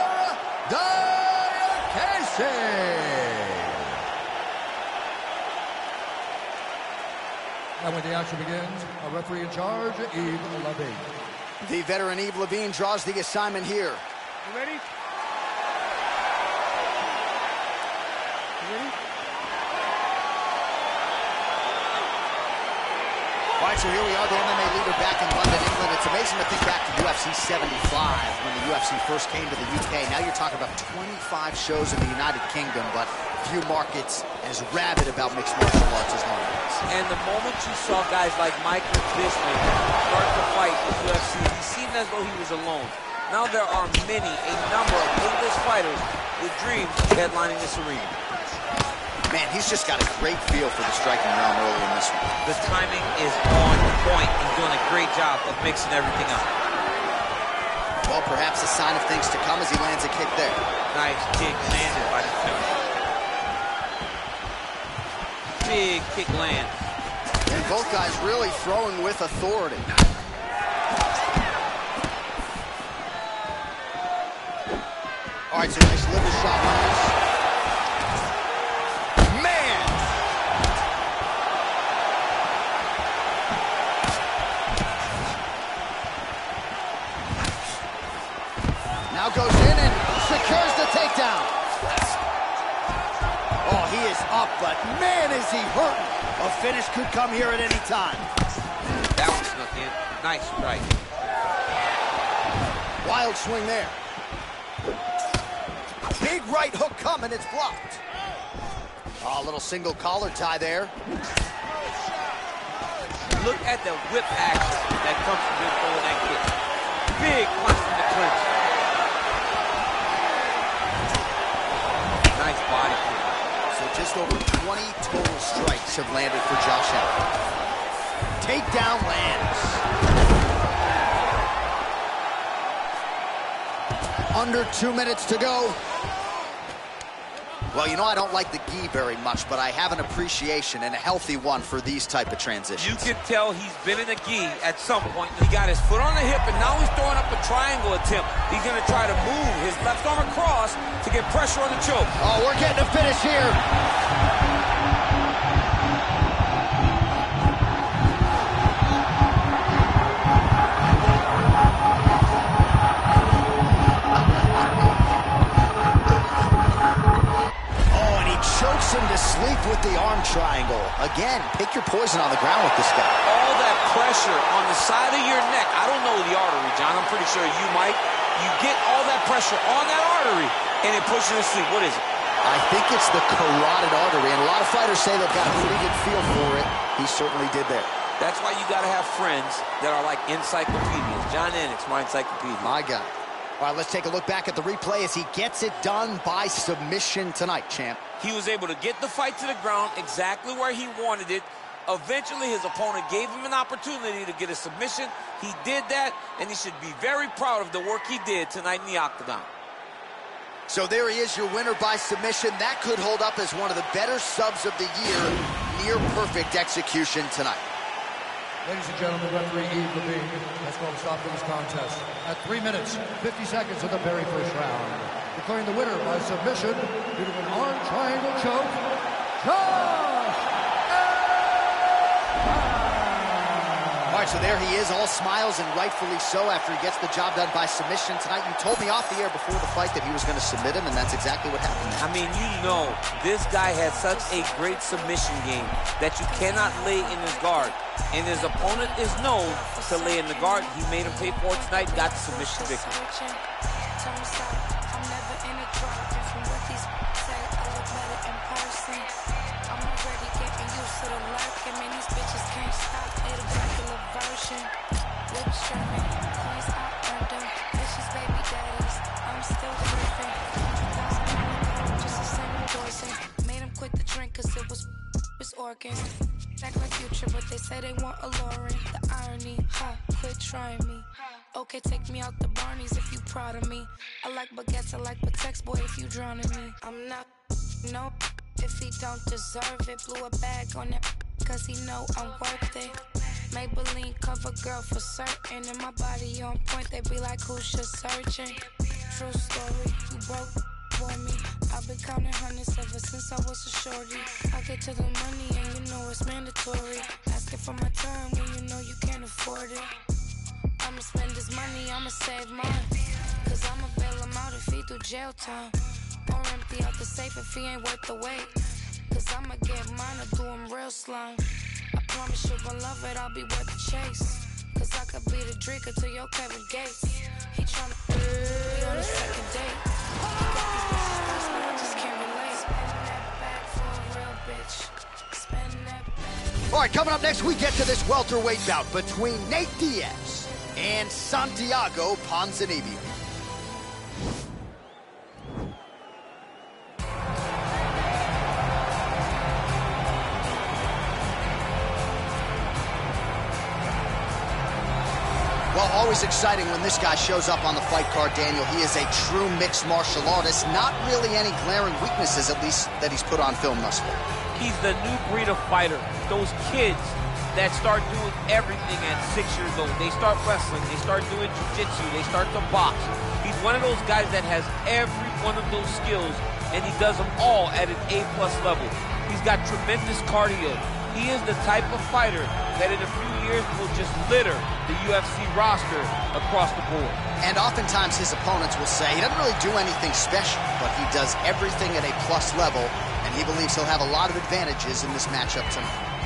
And when the action begins, a referee in charge, Yves Lavigne. The veteran Yves Lavigne draws the assignment here. You ready? You ready? All right, so here we are, the MMA leader back in London, England. It's amazing to think back to UFC 75 when the UFC first came to the UK. Now you're talking about 25 shows in the United Kingdom, but few markets as rabid about mixed martial arts as is. And the moment you saw guys like Michael Bisping start to fight with UFC, he seemed as though he was alone. Now there are many, a number of English fighters with dreams headlining this arena. Man, he's just got a great feel for the striking realm early in this one. The timing is on point. He's doing a great job of mixing everything up. Well, perhaps a sign of things to come as he lands a kick there. Nice kick landed by the Big kick lands. And both guys really throwing with authority. All right, so nice liver shot he hurting. A finish could come here at any time. That one snuck in. Nice strike. Wild swing there. Big right hook coming, it's blocked. Oh, a little single collar tie there. Look at the whip action that comes from him throwing that kick. Big punch from the clinch. Nice body kick. So just over 20 total strikes have landed for Josh Allen. Takedown lands. Under two minutes to go. Well, you know I don't like the gi very much, but I have an appreciation and a healthy one for these type of transitions. You can tell he's been in a gi at some point. He got his foot on the hip, and now he's throwing up a triangle attempt. He's going to try to move his left arm across to get pressure on the choke. Oh, we're getting a finish here. Triangle. Again, pick your poison on the ground with this guy. All that pressure on the side of your neck. I don't know the artery, John. I'm pretty sure you might. You get all that pressure on that artery, and it pushes you to sleep. What is it? I think it's the carotid artery, and a lot of fighters say they've got a pretty good feel for it. He certainly did there. That's why you got to have friends that are like encyclopedias. Jon Anik, my encyclopedia. My God. All right, let's take a look back at the replay as he gets it done by submission tonight, champ. He was able to get the fight to the ground exactly where he wanted it. Eventually, his opponent gave him an opportunity to get a submission. He did that, and he should be very proud of the work he did tonight in the octagon. So there he is, your winner by submission. That could hold up as one of the better subs of the year. Near perfect execution tonight. Ladies and gentlemen, referee Yves Lavigne has called a stop to this contest at 3 minutes, 50 seconds of the very first round. Declaring the winner by submission due to an arm triangle choke, Josh so there he is, all smiles and rightfully so after he gets the job done by submission tonight. You told me off the air before the fight that he was going to submit him, and that's exactly what happened. I mean, you know, this guy has such a great submission game that you cannot lay in his guard. And his opponent is known to lay in the guard. He made him pay for it tonight, and got the submission victory. Organs. Act like future, but they say they want alluring. The irony, ha, quit trying me. Okay, take me out the Barneys if you proud of me. I like baguettes, I like Patex, boy, if you drowning me. I'm not, no, if he don't deserve it. Blew a bag on that, cause he know I'm worth it. Maybelline cover girl for certain. And my body on point, they be like, who's just searching? True story, you broke for me. I've been counting hundreds ever since I was a shorty. I get to the money and you know it's mandatory. Asking for my time when you know you can't afford it. I'ma spend this money, I'ma save mine. Cause I'ma bail him out if he do jail time. Or empty out the safe if he ain't worth the wait. Cause I'ma get mine or do him real. I promise you gon' love it, I'll be worth the chase. Cause I could be the drinker to your Kevin Gates. He tryna be on his second date. All right, coming up next, we get to this welterweight bout between Nate Diaz and Santiago Ponzinibbio. Always exciting when this guy shows up on the fight card, Daniel. He is a true mixed martial artist. Not really any glaring weaknesses, at least, that he's put on film thus far. He's the new breed of fighter. Those kids that start doing everything at six years old. They start wrestling, they start doing jiu-jitsu, they start to box. He's one of those guys that has every one of those skills, and he does them all at an A-plus level. He's got tremendous cardio. He is the type of fighter that in a few years will just litter the UFC roster across the board. And oftentimes his opponents will say he doesn't really do anything special, but he does everything at a plus level, and he believes he'll have a lot of advantages in this matchup tonight.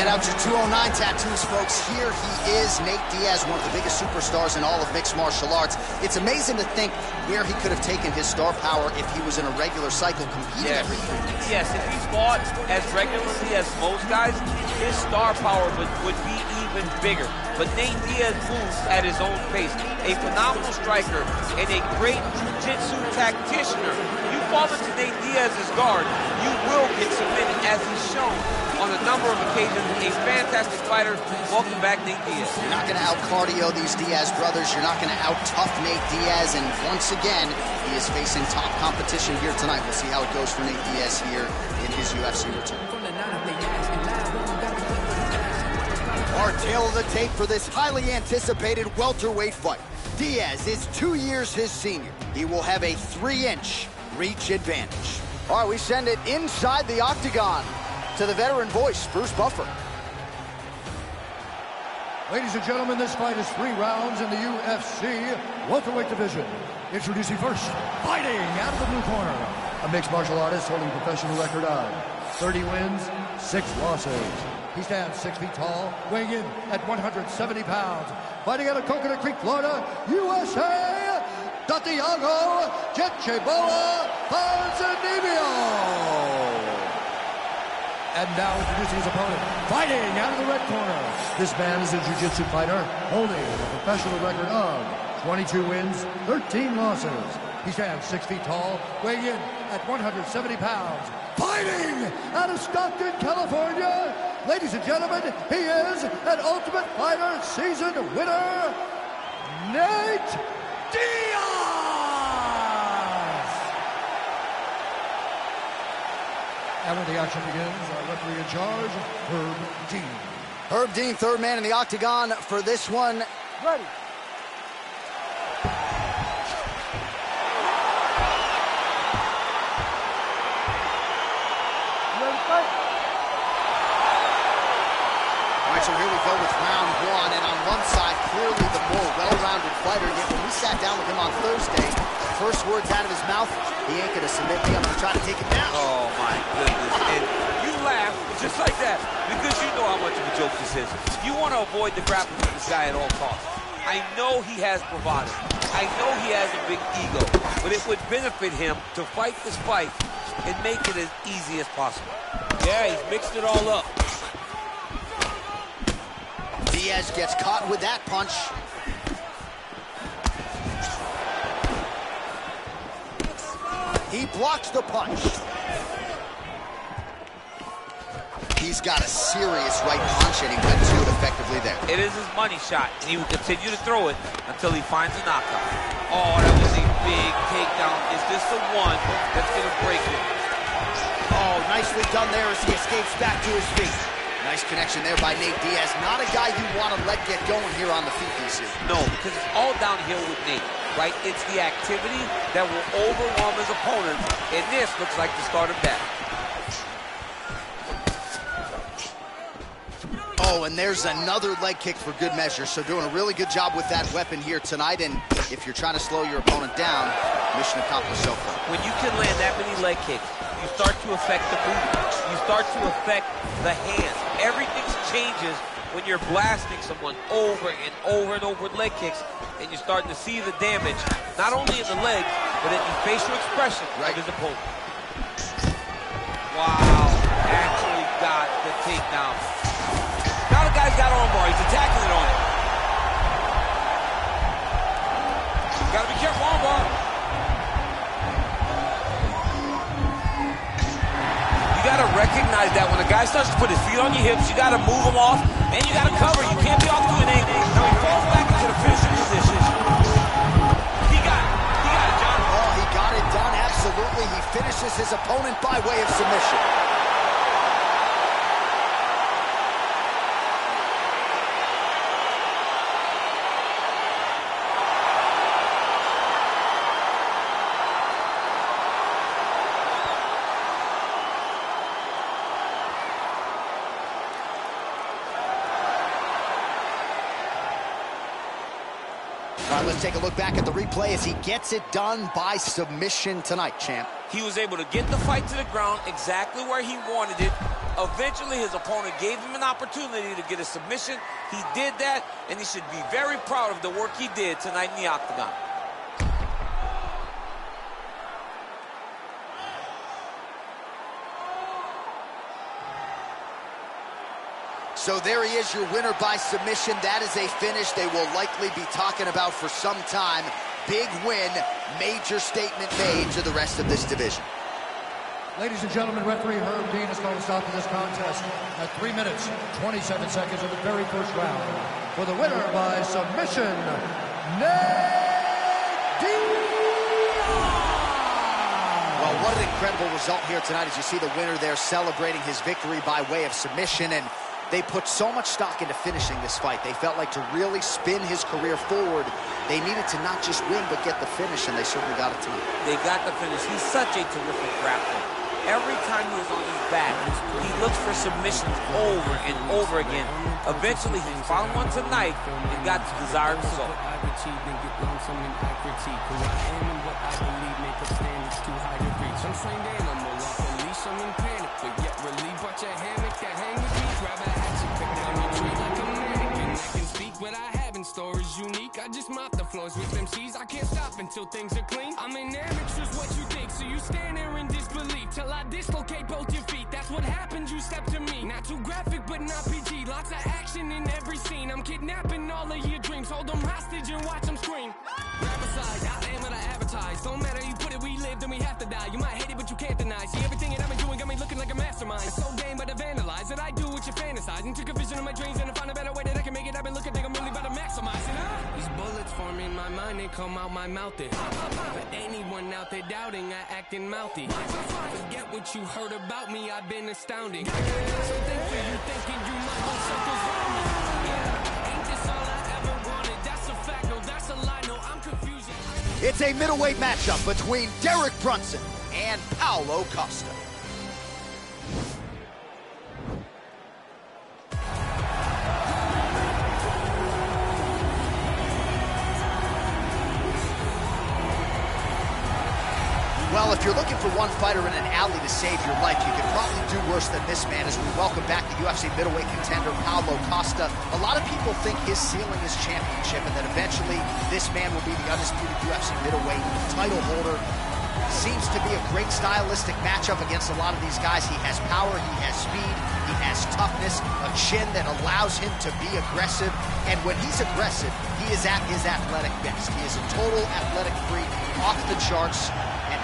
Get out your 209 tattoos, folks. Here he is, Nate Diaz, one of the biggest superstars in all of mixed martial arts. It's amazing to think where he could have taken his star power if he was in a regular cycle competing Yes. every three weeks. Yes, if he fought as regularly as most guys, his star power would, would be even bigger. But Nate Diaz moves at his own pace. A phenomenal striker and a great jiu-jitsu tacticianer. You fall into Nate Diaz's guard, you will get submitted, as he's shown on a number of occasions. A fantastic fighter. Welcome back, Nate Diaz. You're not going to out-cardio these Diaz brothers. You're not going to out-tough Nate Diaz. And once again, he is facing top competition here tonight. We'll see how it goes for Nate Diaz here in his UFC return. Our tale of the tape for this highly anticipated welterweight fight. Diaz is two years his senior. He will have a three-inch reach advantage. All right, we send it inside the octagon to the veteran voice, Bruce Buffer. Ladies and gentlemen, this fight is three rounds in the UFC welterweight division. Introducing first, fighting out of the blue corner, a mixed martial artist holding a professional record of 30 wins, 6 losses. He stands 6 feet tall, weighing in at 170 pounds. Fighting out of Coconut Creek, Florida, USA, Santiago Gente Boa Ponzinibbio. And now introducing his opponent, fighting out of the red corner. This man is a jiu-jitsu fighter, holding a professional record of 22 wins, 13 losses. He stands 6 feet tall, weighing in at 170 pounds. Fighting out of Stockton, California. Ladies and gentlemen, he is an Ultimate Fighter season winner, Nate Diaz! And when the action begins, our referee in charge, Herb Dean. Herb Dean, third man in the octagon for this one. Ready. All right, so here we go with round one, and on one side, clearly the more well-rounded fighter, yet when we sat down with him on Thursday, first words out of his mouth, he ain't gonna submit me, I'm gonna try to take him down. Oh, my goodness. And you laugh just like that because you know how much of a joke this is. You want to avoid the grappling with this guy at all costs. I know he has bravado. I know he has a big ego, but it would benefit him to fight this fight and make it as easy as possible. Yeah, he's mixed it all up. Diaz gets caught with that punch. He blocks the punch. He's got a serious right punch, and he went to it effectively there. It is his money shot, and he will continue to throw it until he finds a knockout. Oh, that was a big takedown. Is this the one that's going to break it? Oh, nicely done there as he escapes back to his feet. Nice connection there by Nate Diaz. Not a guy you want to let get going here on the feet years. No, because it's all downhill with Nate, right? It's the activity that will overwhelm his opponent, and this looks like the start of that. Oh, and there's another leg kick for good measure. So doing a really good job with that weapon here tonight. And if you're trying to slow your opponent down, mission accomplished so far. When you can land that many leg kicks, you start to affect the movement. You start to affect the hands. Everything changes when you're blasting someone over and over and over with leg kicks, and you're starting to see the damage, not only in the legs, but in the facial expression Right. of his opponent. Wow, actually got the takedown. Now the guy's got armbar, he's attacking it on it. Gotta be careful, armbar. You gotta recognize that when a guy starts to put his feet on your hips, you gotta move him off, and you gotta cover. You can't be off to an angle. Now he falls back into the finishing position. He got it. He got it, John. Oh, he got it done. Absolutely. He finishes his opponent by way of submission. Let's take a look back at the replay as he gets it done by submission tonight, champ. He was able to get the fight to the ground exactly where he wanted it. Eventually, his opponent gave him an opportunity to get a submission. He did that, and he should be very proud of the work he did tonight in the octagon. So there he is, your winner by submission. That is a finish they will likely be talking about for some time. big win, major statement made to the rest of this division. Ladies and gentlemen, referee Herb Dean has called a stop to this contest at 3 minutes, 27 seconds of the very first round. For the winner by submission, Nate Well, what an incredible result here tonight as you see the winner there celebrating his victory by way of submission. And they put so much stock into finishing this fight. They felt like to really spin his career forward, they needed to not just win, but get the finish, and they certainly got it tonight. They got the finish. He's such a terrific grappler. Every time he was on his back, he looked for submissions over and over again. Eventually, he found one tonight and got the desired result. Some trained animal off a leash, I'm in panic, but yet really brought your hammock to hang Is unique. I just mop the floors with MCs. I can't stop until things are clean. I'm an amateur's what you think, so you stand there in disbelief till I dislocate both your feet. That's what happens, you step to me. Not too graphic, but not PG. Lots of action in every scene. I'm kidnapping all of your dreams. Hold them hostage and watch them scream. Grab aside, I am what I advertise. Don't matter, you put it, we live, then we have to die. You might hate it, but you can't deny. See, everything that I've looking like a mastermind. It's so game, vandalize. I do what you fantasize. And took a vision of my dreams and I a better way that I can make it. I've been looking, I'm really about to maximize it. Ah! These bullets form in my mind, come out my mouth. It. For anyone out there doubting, I acting mouthy. Forget what you heard about me, I've been astounding. So think for you thinking you might I'm confusing. It's a middleweight matchup between Derek Brunson and Paulo Costa. Alley to save your life, you could probably do worse than this man as we welcome back the UFC middleweight contender Paulo Costa. A lot of people think his ceiling is championship and that eventually this man will be the undisputed UFC middleweight title holder. Seems to be a great stylistic matchup against a lot of these guys. He has power, he has speed, he has toughness, a chin that allows him to be aggressive. And when he's aggressive, he is at his athletic best. He is a total athletic freak, off the charts.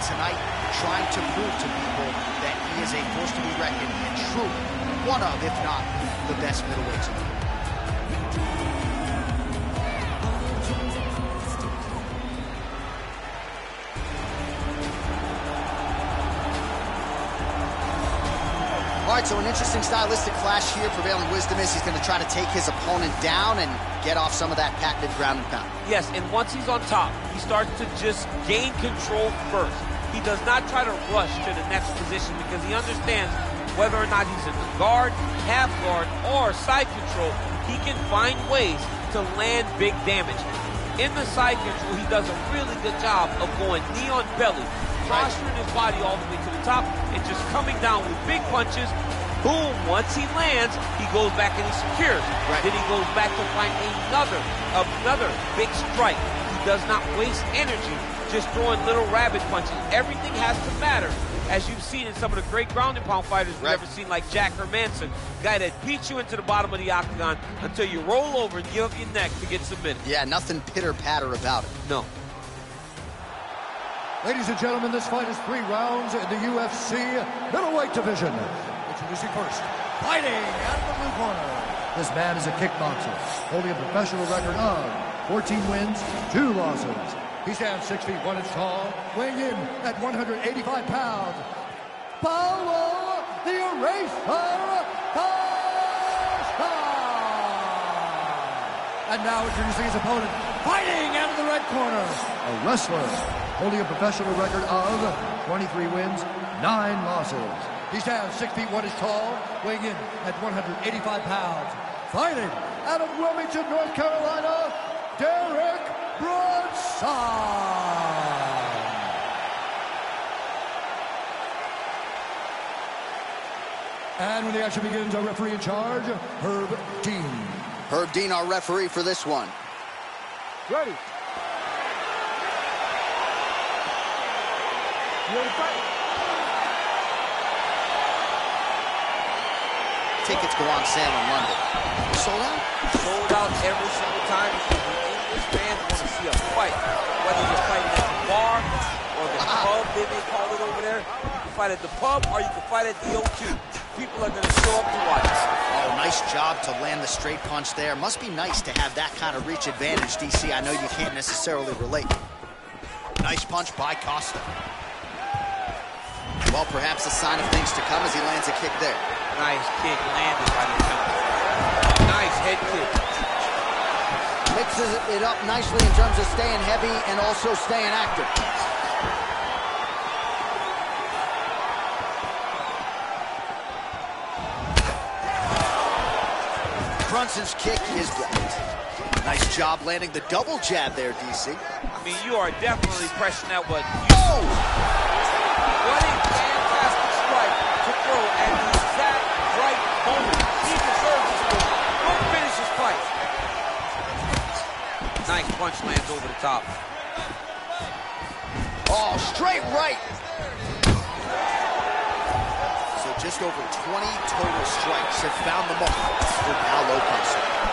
Tonight, trying to prove to people that he is a force to be reckoned and truly one of, if not the best middleweights in the world. So an interesting stylistic clash here. Prevailing wisdom is he's going to try to take his opponent down and get off some of that patented ground and pound. Yes, and once he's on top, he starts to just gain control first. He does not try to rush to the next position because he understands whether or not he's in the guard, half guard, or side control, he can find ways to land big damage. In the side control, he does a really good job of going knee on belly, posturing his body all the way to the top, just coming down with big punches. Boom, once he lands, he goes back and he secures. Right. Then he goes back to find another, another big strike. He does not waste energy just throwing little rabbit punches. Everything has to matter. As you've seen in some of the great ground and pound fighters we've Right. ever seen, like Jack Hermansson, guy that beats you into the bottom of the octagon until you roll over and give up your neck to get submitted. Yeah, nothing pitter patter about it. No. Ladies and gentlemen, this fight is three rounds in the UFC middleweight division. Introducing first, fighting out of the blue corner. This man is a kickboxer, holding a professional record of 14 wins, two losses. He stands 6 feet 1 inch tall, weighing in at 185 pounds. Paulo the Eraser Costa! And now introducing his opponent, fighting out of the red corner, a wrestler holding a professional record of 23 wins, 9 losses. He stands 6 feet 1 inch tall, weighing in at 185 pounds. Fighting out of Wilmington, North Carolina, Derek Brunson. And when the action begins, our referee in charge, Herb Dean. Herb Dean, our referee for this one. Ready. Tickets go on sale in London. Sold out? Sold out every single time because the English fans want to see a fight. Whether you're fighting at the bar or the uh -huh. pub, they may call it over there. You can fight at the pub or you can fight at the O2. People are going to show up to watch. Oh, nice job to land the straight punch there. Must be nice to have that kind of reach advantage, DC. I know you can't necessarily relate. Nice punch by Costa. Well, perhaps a sign of things to come as he lands a kick there. Nice kick landed by the counter. Nice head kick. Mixes it up nicely in terms of staying heavy and also staying active. Brunson's kick is blocked. Nice job landing the double jab there, DC. I mean, you are definitely pressing that one. Oh! What a fantastic strike He deserves this fight. Nice punch lands over the top. Oh, straight right. So just over 20 total strikes have found the mark for Paulo Costa.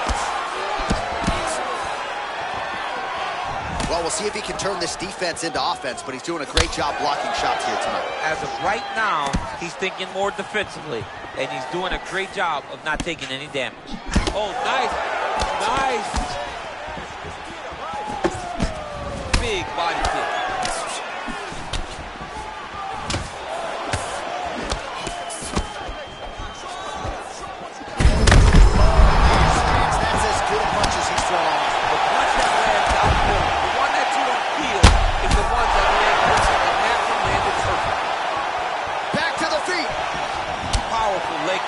Well, we'll see if he can turn this defense into offense, but he's doing a great job blocking shots here tonight. As of right now, he's thinking more defensively, and he's doing a great job of not taking any damage. Oh, nice. Nice. Big body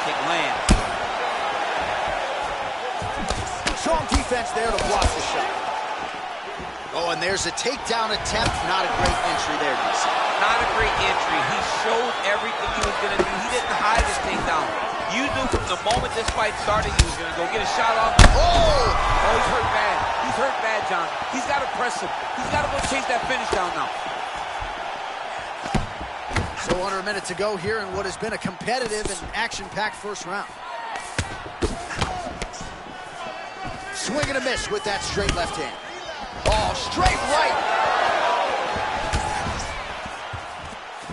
kick lands. Strong defense there to block the shot. Oh, and there's a takedown attempt. Not a great entry there, DC. Not a great entry. He showed everything he was going to do. He didn't hide his takedown. You knew from the moment this fight started he was going to go get a shot off. Oh! Oh, he's hurt bad. He's hurt bad, Jon. He's got to press him. He's got to go chase that finish down now. So under a minute to go here in what has been a competitive and action-packed first round. Swing and a miss with that straight left hand. Oh, straight right.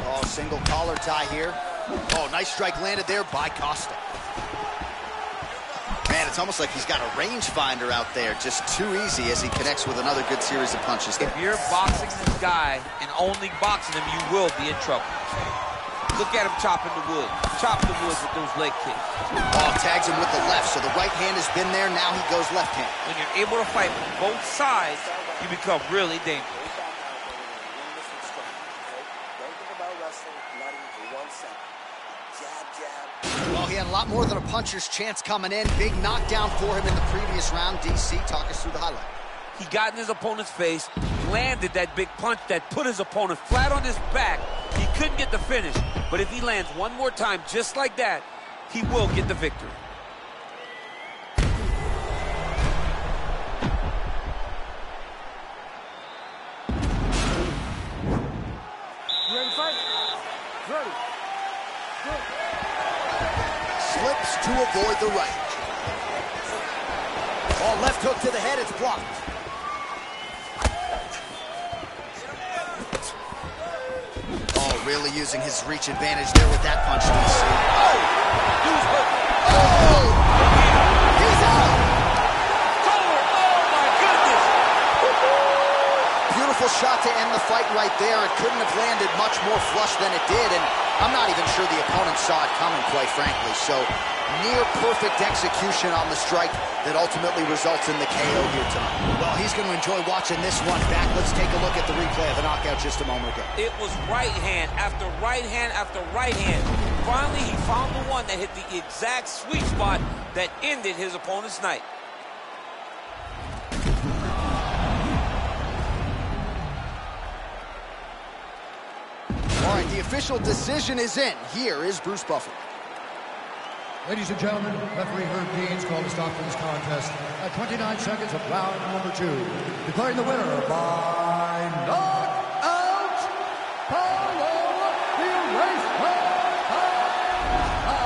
Oh, single collar tie here. Oh, nice strike landed there by Costa. It's almost like he's got a rangefinder out there. Just too easy as he connects with another good series of punches there. If you're boxing this guy and only boxing him, you will be in trouble. Look at him chopping the wood. Chop the wood with those leg kicks. Oh, tags him with the left, so the right hand has been there. Now he goes left hand. When you're able to fight from both sides, you become really dangerous. Well, he had a lot more than a puncher's chance coming in. Big knockdown for him in the previous round. DC, talk us through the highlight. He got in his opponent's face, landed that big punch that put his opponent flat on his back. He couldn't get the finish, but if he lands one more time just like that, he will get the victory. To avoid the right. Oh, left hook to the head. It's blocked. Oh, really using his reach advantage there with that punch, DC. Oh! Oh! He's out! Cover! Oh my goodness! Beautiful shot to end the fight right there. It couldn't have landed much more flush than it did, and I'm not even sure the opponent saw it coming, quite frankly. So, near perfect execution on the strike that ultimately results in the KO here tonight. Well, he's going to enjoy watching this one back. Let's take a look at the replay of the knockout just a moment ago. It was right hand after right hand after right hand. Finally, he found the one that hit the exact sweet spot that ended his opponent's night. Right, the official decision is in. Here is Bruce Buffer. Ladies and gentlemen, referee Herb Deans called a stop to this contest at 29 seconds of round number two, declaring the winner by knockout, Paulo the Erasement All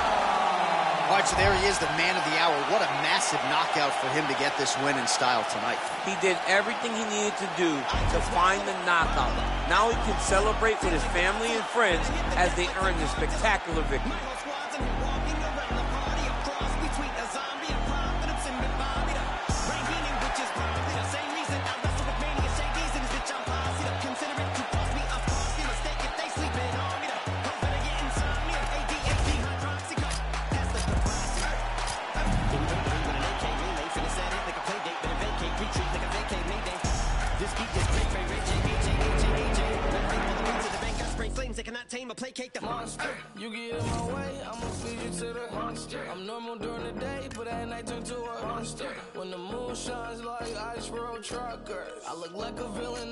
right, right, so there he is, the man of the hour. What a massive knockout for him to get this win in style tonight. He did everything he needed to do to find the knockout. Now he can celebrate with his family and friends as they earn this spectacular victory. Like a villain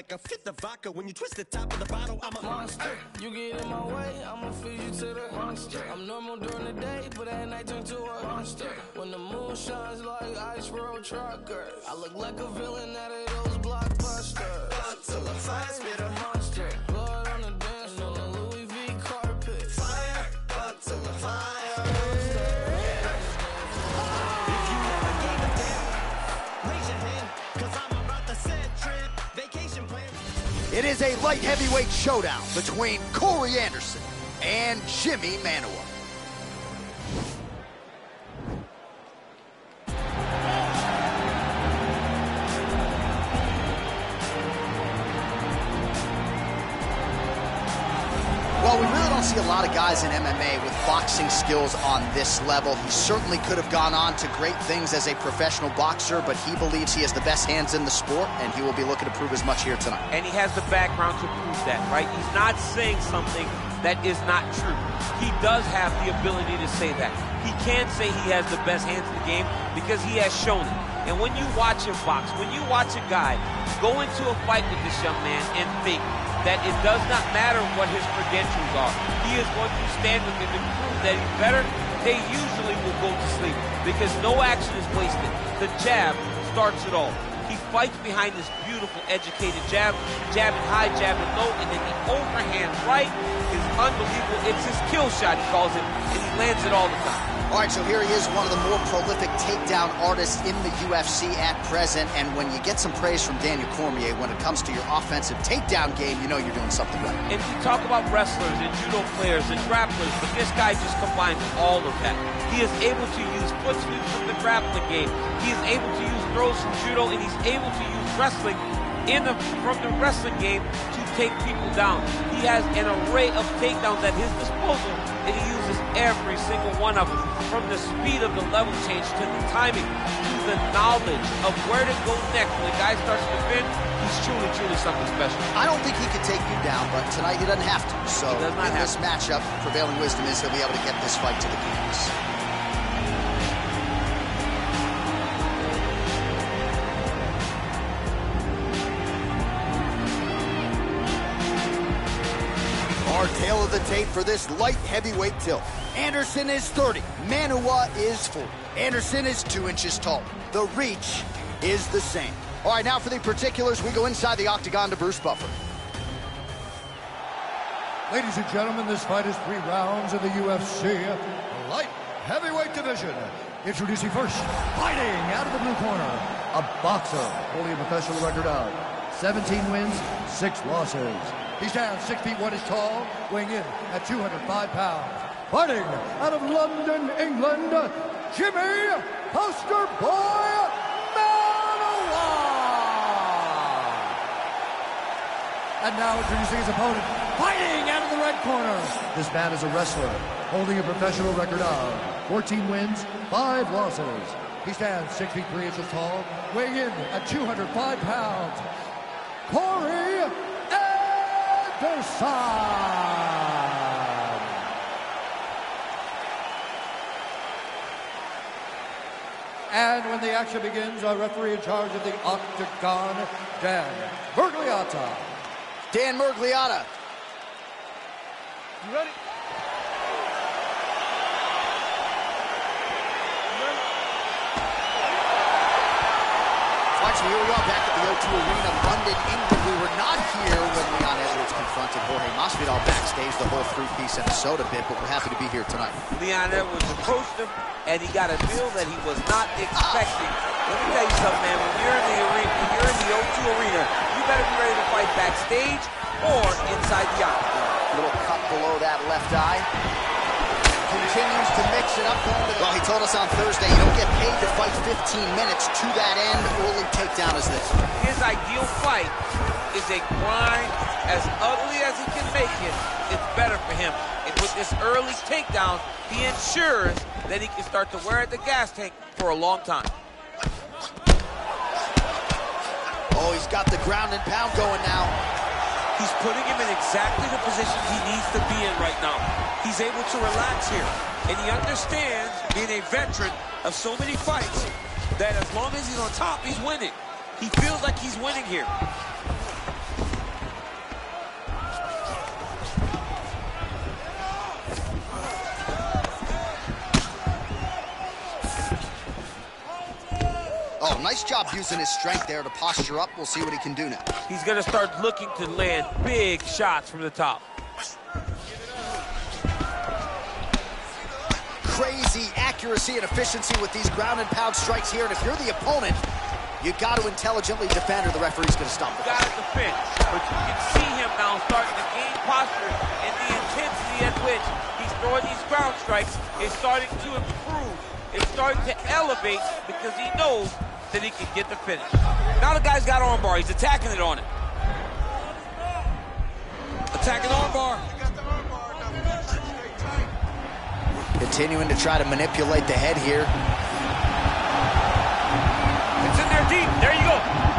like a fifth of vodka. When you twist the top of the bottle, I'm a monster. You get in my way, I'ma feed you to the monster. I'm normal during the day, but at night turn to a monster. When the moon shines like ice road truckers, I look like a villain out of those blockbusters. To the fire, spit a monster. It is a light heavyweight showdown between Corey Anderson and Jimi Manuwa. Don't see a lot of guys in MMA with boxing skills on this level. He certainly could have gone on to great things as a professional boxer, but he believes he has the best hands in the sport, and he will be looking to prove as much here tonight. And he has the background to prove that, right? He's not saying something that is not true. He does have the ability to say that. He can say he has the best hands in the game because he has shown it. And when you watch him box, when you watch a guy go into a fight with this young man and think that it does not matter what his credentials are, he is going to stand with him and prove that he's better, they usually will go to sleep because no action is wasted. The jab starts it all. He fights behind this beautiful, educated jab, jabbing high, jabbing low, and then the overhand right is unbelievable. It's his kill shot, he calls it, and he lands it all the time. All right, so here he is, one of the more prolific takedown artists in the UFC at present. And when you get some praise from Daniel Cormier when it comes to your offensive takedown game, you know you're doing something right. And you talk about wrestlers and judo players and grapplers, but this guy just combines all of that. He is able to use foot sweeps from the grappling game. He is able to use throws from judo, and he's able to use wrestling in the, from the wrestling game to take people down. He has an array of takedowns at his disposal, and he uses every single one of them. From the speed of the level change to the timing to the knowledge of where to go next when the guy starts to defend, he's truly, truly something special. I don't think he could take you down, but tonight he doesn't have to. So He does not in have this matchup, prevailing wisdom is he'll be able to get this fight to the canvas. For this light heavyweight tilt. Anderson is 30. Manuwa is 40. Anderson is two inches tall. The reach is the same. All right, now for the particulars, we go inside the octagon to Bruce Buffer. Ladies and gentlemen, this fight is three rounds in the UFC light heavyweight division. Introducing first, fighting out of the blue corner, a boxer holding a professional record of 17 wins, 6 losses. He stands 6 feet 1 inch tall, weighing in at 205 pounds. Fighting out of London, England, Jimi Poster Boy! And now introducing his opponent, fighting out of the red corner. This man is a wrestler, holding a professional record of 14 wins, 5 losses. He stands 6 feet 3 inches tall, weighing in at 205 pounds. Corey and when the action begins, our referee in charge of the octagon, Dan Miragliotta. Dan Miragliotta. You ready? Watch, here we go. Back the O2 Arena, London, England. We were not here when Leon Edwards confronted Jorge Masvidal backstage the whole three-piece and a soda bit, but we're happy to be here tonight. Leon Edwards approached him, and he got a deal that he was not expecting. Let me tell you something, man. When you're in the arena, when you're in the O2 Arena, you better be ready to fight backstage or inside the octagon. Little cut below that left eye. Continues to mix it up. Going to the... Well, he told us on Thursday you don't get paid to fight 15 minutes. To that end, early takedown is this. His ideal fight is a grind as ugly as he can make it. It's better for him. And with this early takedown, he ensures that he can start to wear at the gas tank for a long time. Oh, he's got the ground and pound going now. He's putting him in exactly the position he needs to be in right now. He's able to relax here. And he understands, being a veteran of so many fights, that as long as he's on top, he's winning. He feels like he's winning here. Oh, nice job using his strength there to posture up. We'll see what he can do now. He's going to start looking to land big shots from the top. Crazy accuracy and efficiency with these ground and pound strikes here. And if you're the opponent, you got to intelligently defend or the referee's going to stop the Got to defend. But you can see him now starting to gain posture and the intensity at which he's throwing these ground strikes is starting to improve. It's starting to elevate because he knows that he can get the finish. Now the guy's got armbar. He's attacking it on it. Attacking armbar. Continuing to try to manipulate the head here. It's in there deep. There you go.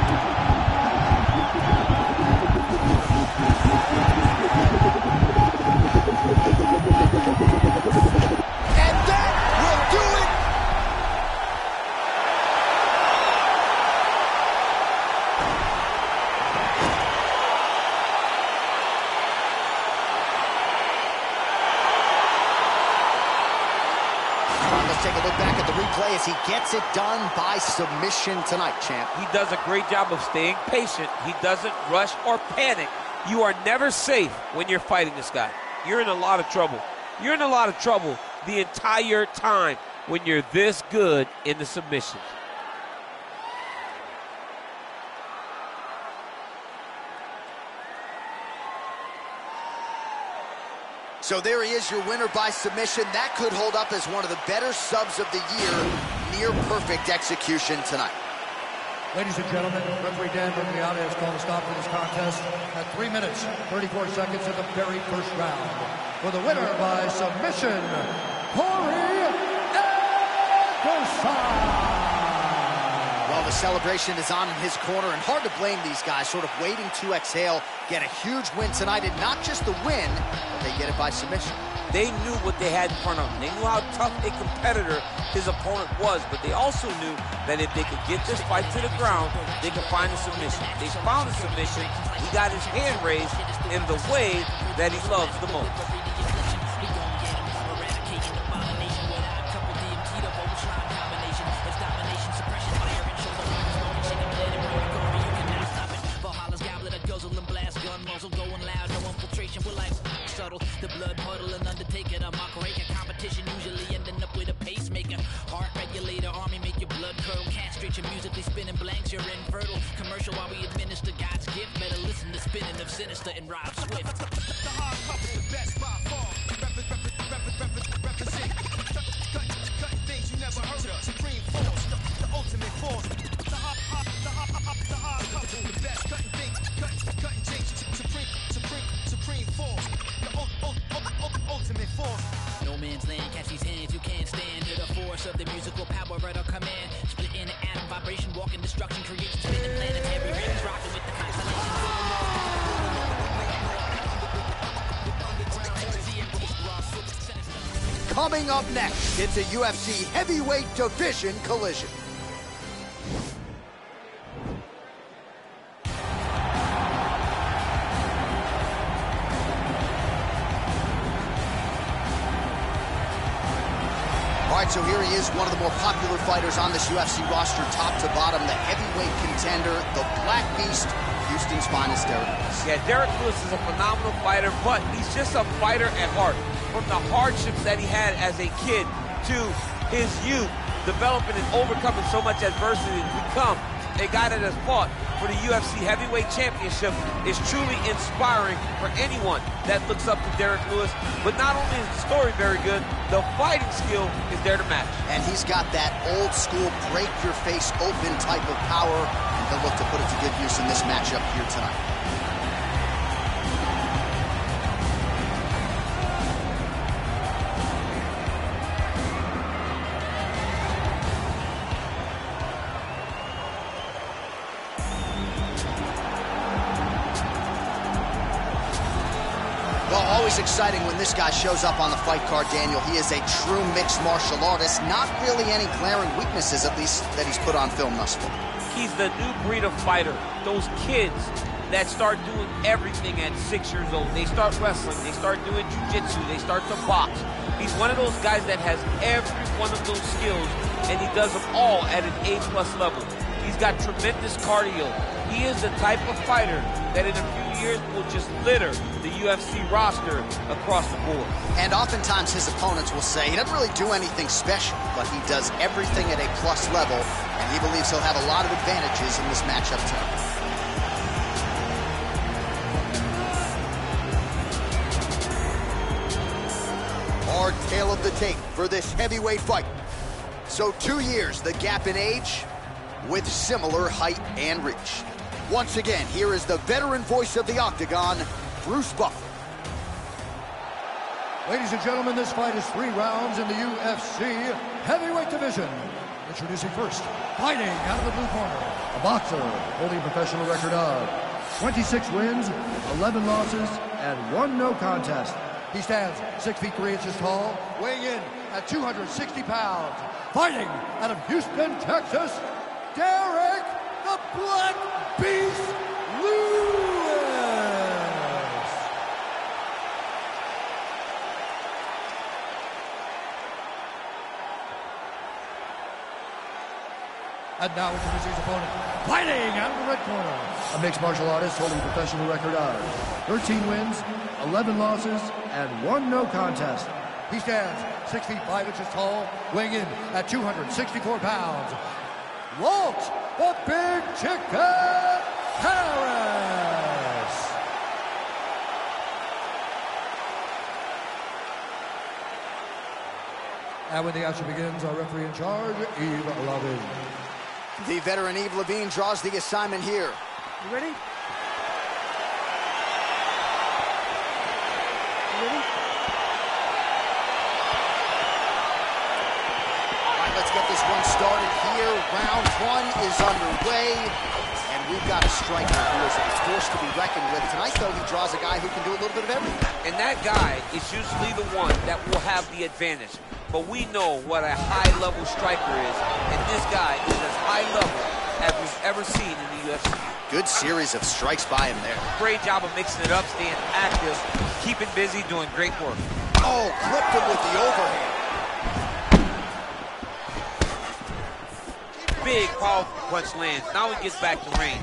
Take a look back at the replay as he gets it done by submission tonight, champ. He does a great job of staying patient. He doesn't rush or panic. You are never safe when you're fighting this guy. You're in a lot of trouble. You're in a lot of trouble the entire time when you're this good in the submissions. So there he is, your winner by submission. That could hold up as one of the better subs of the year. Near perfect execution tonight. Ladies and gentlemen, referee Dan Miragliotta has called a stop to this contest at 3 minutes, 34 seconds of the very first round. For the winner by submission, Corey Anderson! The celebration is on in his corner, and hard to blame these guys, sort of waiting to exhale, get a huge win tonight, and not just the win, but they get it by submission. They knew what they had in front of them. They knew how tough a competitor his opponent was, but they also knew that if they could get this fight to the ground, they could find a submission. They found a submission. He got his hand raised in the way that he loves the most. Subtle. The blood puddle and undertaker, the mock raker competition usually ending up with a pacemaker. Heart regulator, army make your blood curl, castrate your musically spinning blanks, you're infertile. Commercial while we administer God's gift, better listen to spinning of sinister and Rob Swift. The hard copy, the best by far. Represent, cutting, cutting things you never heard. Supreme force, the, ultimate force. The hard, hard, the hard, hard, the hard copy, the best cutting things, cutting, cutting things. Supreme, supreme, supreme force. Ul- ultimate force. No man's land, catch these hands, you can't stand to the force of the musical power at our command. An atom vibration, walking destruction, creation, spinning planetary rings, rocking with the constellation. Coming up next, it's a UFC heavyweight division collision. So here he is, one of the more popular fighters on this UFC roster, top to bottom, the heavyweight contender, the Black Beast, Houston's finest Derrick Lewis. Yeah, Derrick Lewis is a phenomenal fighter, but he's just a fighter at heart. From the hardships that he had as a kid to his youth, developing and overcoming so much adversity to become a guy that has fought for the UFC Heavyweight Championship is truly inspiring for anyone that looks up to Derrick Lewis. But not only is the story very good, the fighting skill is there to match. And he's got that old school break your face open type of power, and he'll look to put it to good use in this matchup here tonight. This guy shows up on the fight card, Daniel. He is a true mixed martial artist. Not really any glaring weaknesses, at least, that he's put on film thus far. He's the new breed of fighter. Those kids that start doing everything at six years old. They start wrestling, they start doing jujitsu, they start to box. He's one of those guys that has every one of those skills, and he does them all at an A-plus level. Got tremendous cardio. He is the type of fighter that in a few years will just litter the UFC roster across the board. And oftentimes his opponents will say he doesn't really do anything special, but he does everything at a plus level, and he believes he'll have a lot of advantages in this matchup tonight. Hard tail of the tape for this heavyweight fight. So two years, the gap in age, with similar height and reach. Once again, here is the veteran voice of the Octagon, Bruce Buffer. Ladies and gentlemen, this fight is three rounds in the UFC heavyweight division. Introducing first, fighting out of the blue corner, a boxer holding a professional record of 26 wins, 11 losses, and one no contest. He stands 6 feet 3 inches tall, weighing in at 260 pounds. Fighting out of Houston, Texas, Derrick the Black Beast Lewis. And now introducing his opponent, fighting out of the red corner, a mixed martial artist holding a professional record of 13 wins, 11 losses, and one no contest. He stands 6 feet 5 inches tall, weighing in at 264 pounds. Walt the Big Ticket Harris. And when the action begins, our referee in charge, Yves Lavigne. The veteran Yves Lavigne draws the assignment here. You ready? You ready? All right, let's get this one started here. Round one is underway, and we've got a striker who is a force to be reckoned with. Tonight, though, he draws a guy who can do a little bit of everything. And that guy is usually the one that will have the advantage. But we know what a high-level striker is, and this guy is as high level as we've ever seen in the UFC. Good series of strikes by him there. Great job of mixing it up, staying active, keeping busy, doing great work. Oh, clipped him with the overhand. Big, powerful punch lands. Now he gets back to range.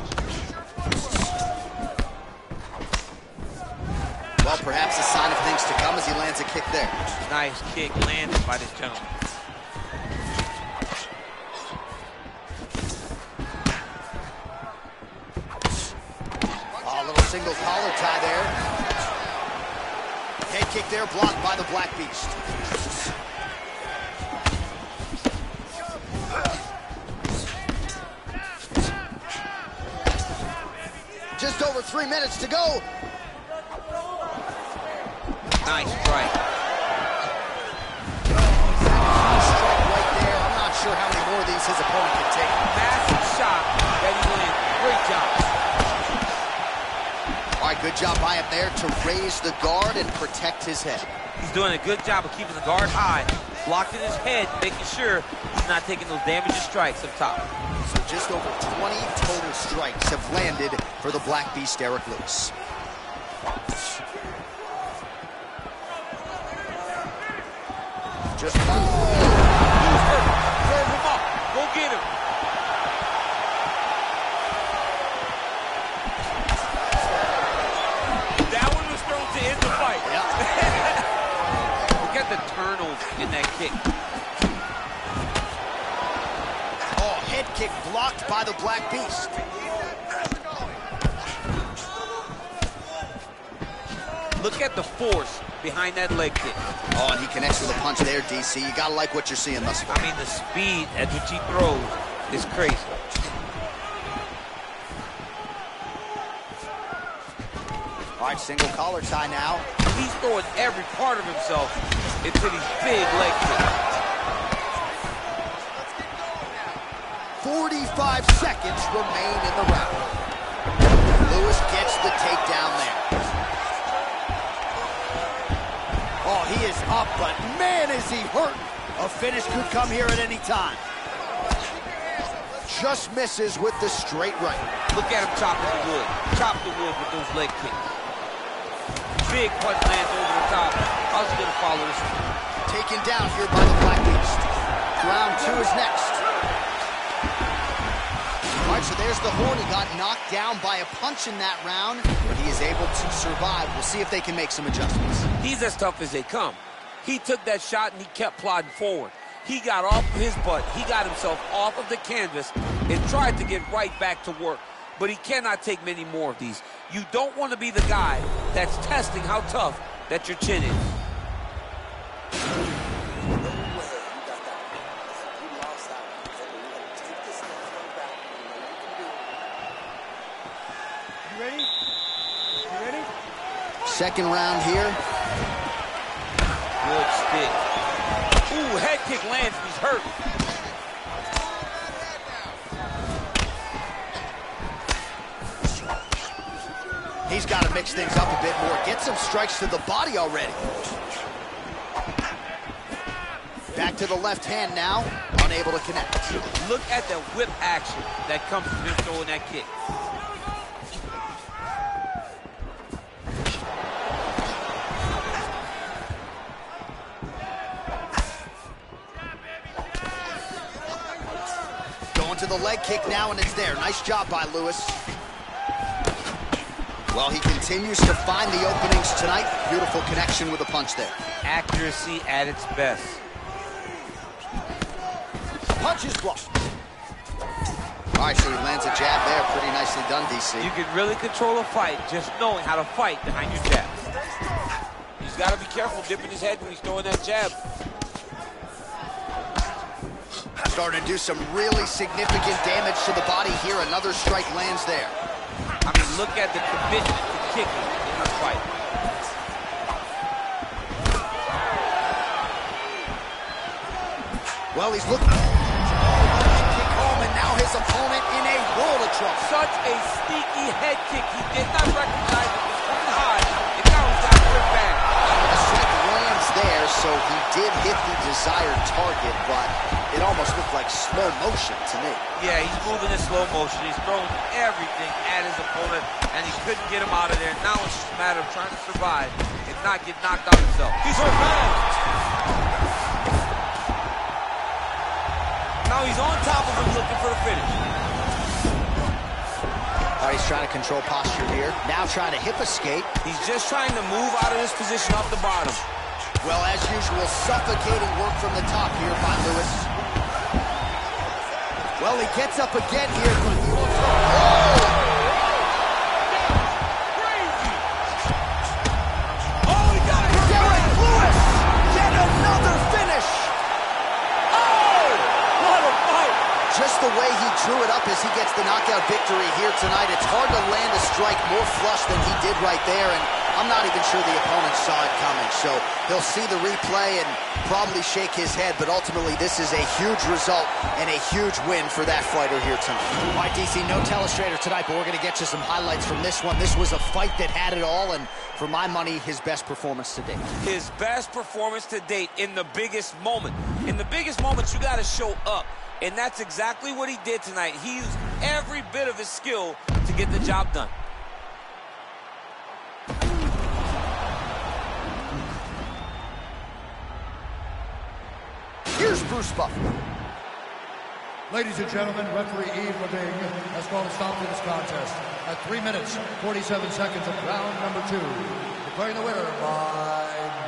Well, perhaps a sign of things to come as he lands a kick there. Nice kick landed by this gentleman. Oh, a little single collar tie there. Head kick there, blocked by the Black Beast. Minutes to go. Nice strike. Strike right there. I'm not sure how many more of these his opponent can take. Massive shot that he landed. Great job. All All right, good job by him there to raise the guard and protect his head. He's doing a good job of keeping the guard high, blocking his head, making sure he's not taking those damaging strikes up top. So just over 20 total strikes have landed for the Black Beast, Derrick Lewis. Just Serve him up. Go get him. That one was thrown to end the fight. Look at the in that kick. Oh, head kick blocked by the Black Beast. Look at the force behind that leg kick. Oh, and he connects with a punch there, DC. You gotta like what you're seeing thus far. I mean, the speed at which he throws is crazy. All right, single collar tie now. He's throwing every part of himself into these big leg kicks. 45 seconds remain in the round. Lewis gets the takedown there. He is up, but man, is he hurting. A finish could come here at any time. Just misses with the straight right. Look at him chopping the wood. Chop the wood with those leg kicks. Big punch lands over the top. How's he gonna follow this? Taken down here by the Black Beast. Round two is next. Right, so there's the horn. He got knocked down by a punch in that round, but he is able to survive. We'll see if they can make some adjustments. He's as tough as they come. He took that shot and he kept plodding forward. He got off of his butt. He got himself off of the canvas and tried to get right back to work. But he cannot take many more of these. You don't want to be the guy that's testing how tough that your chin is. You ready? You ready? Second round here. Good stick. Ooh, head kick lands. He's hurt. He's got to mix things up a bit more. Get some strikes to the body already. Back to the left hand now. Unable to connect. Look at the whip action that comes from him throwing that kick. The leg kick now, and it's there. Nice job by Lewis. Well, he continues to find the openings tonight. Beautiful connection with a punch there. Accuracy at its best. Punch is blocked. All right, so he lands a jab there. Pretty nicely done, DC. You can really control a fight just knowing how to fight behind your jab. He's got to be careful dipping his head when he's throwing that jab. Starting to do some really significant damage to the body here. Another strike lands there. I mean, look at the commitment to kicking in this fight. Well, he's looking. Kick home, and now his opponent in a world of trouble. Such a sneaky head kick. He did not recognize it was coming high, and now he's got it back. The strike lands there, so he did hit the desired target, but it almost looked like slow motion to me. Yeah, he's moving in slow motion. He's throwing everything at his opponent, and he couldn't get him out of there. Now it's just a matter of trying to survive and not get knocked out himself. He's bad. Now he's on top of him looking for the finish. All right, he's trying to control posture here. Now trying to hip escape. He's just trying to move out of this position off the bottom. Well, as usual, suffocating work from the top here by Lewis. Well, he gets up again here, but. Oh! Oh, he finish! Oh, what a fight. Just the way he drew it up as he gets the knockout victory here tonight, it's hard to land a strike more flush than he did right there, and I'm not even sure the opponent saw it coming. So he'll see the replay and probably shake his head, but ultimately this is a huge result and a huge win for that fighter here tonight. All right, DC, no telestrator tonight, but we're going to get you some highlights from this one. This was a fight that had it all, and for my money, his best performance to date. His best performance to date in the biggest moment. In the biggest moments, you got to show up. And that's exactly what he did tonight. He used every bit of his skill to get the job done. Here's Bruce Buffer. Ladies and gentlemen, referee Yves Lavigne has called a stop to this contest at 3 minutes, 47 seconds of round number two. Declaring the winner by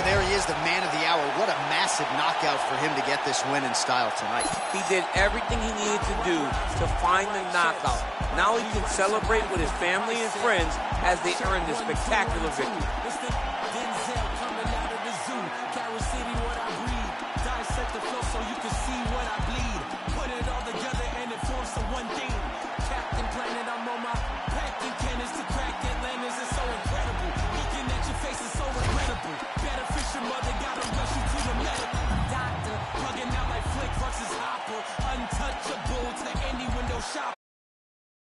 so there he is, the man of the hour. What a massive knockout for him to get this win in style tonight. He did everything he needed to do to find the knockout. Now he can celebrate with his family and friends as they earn this spectacular victory.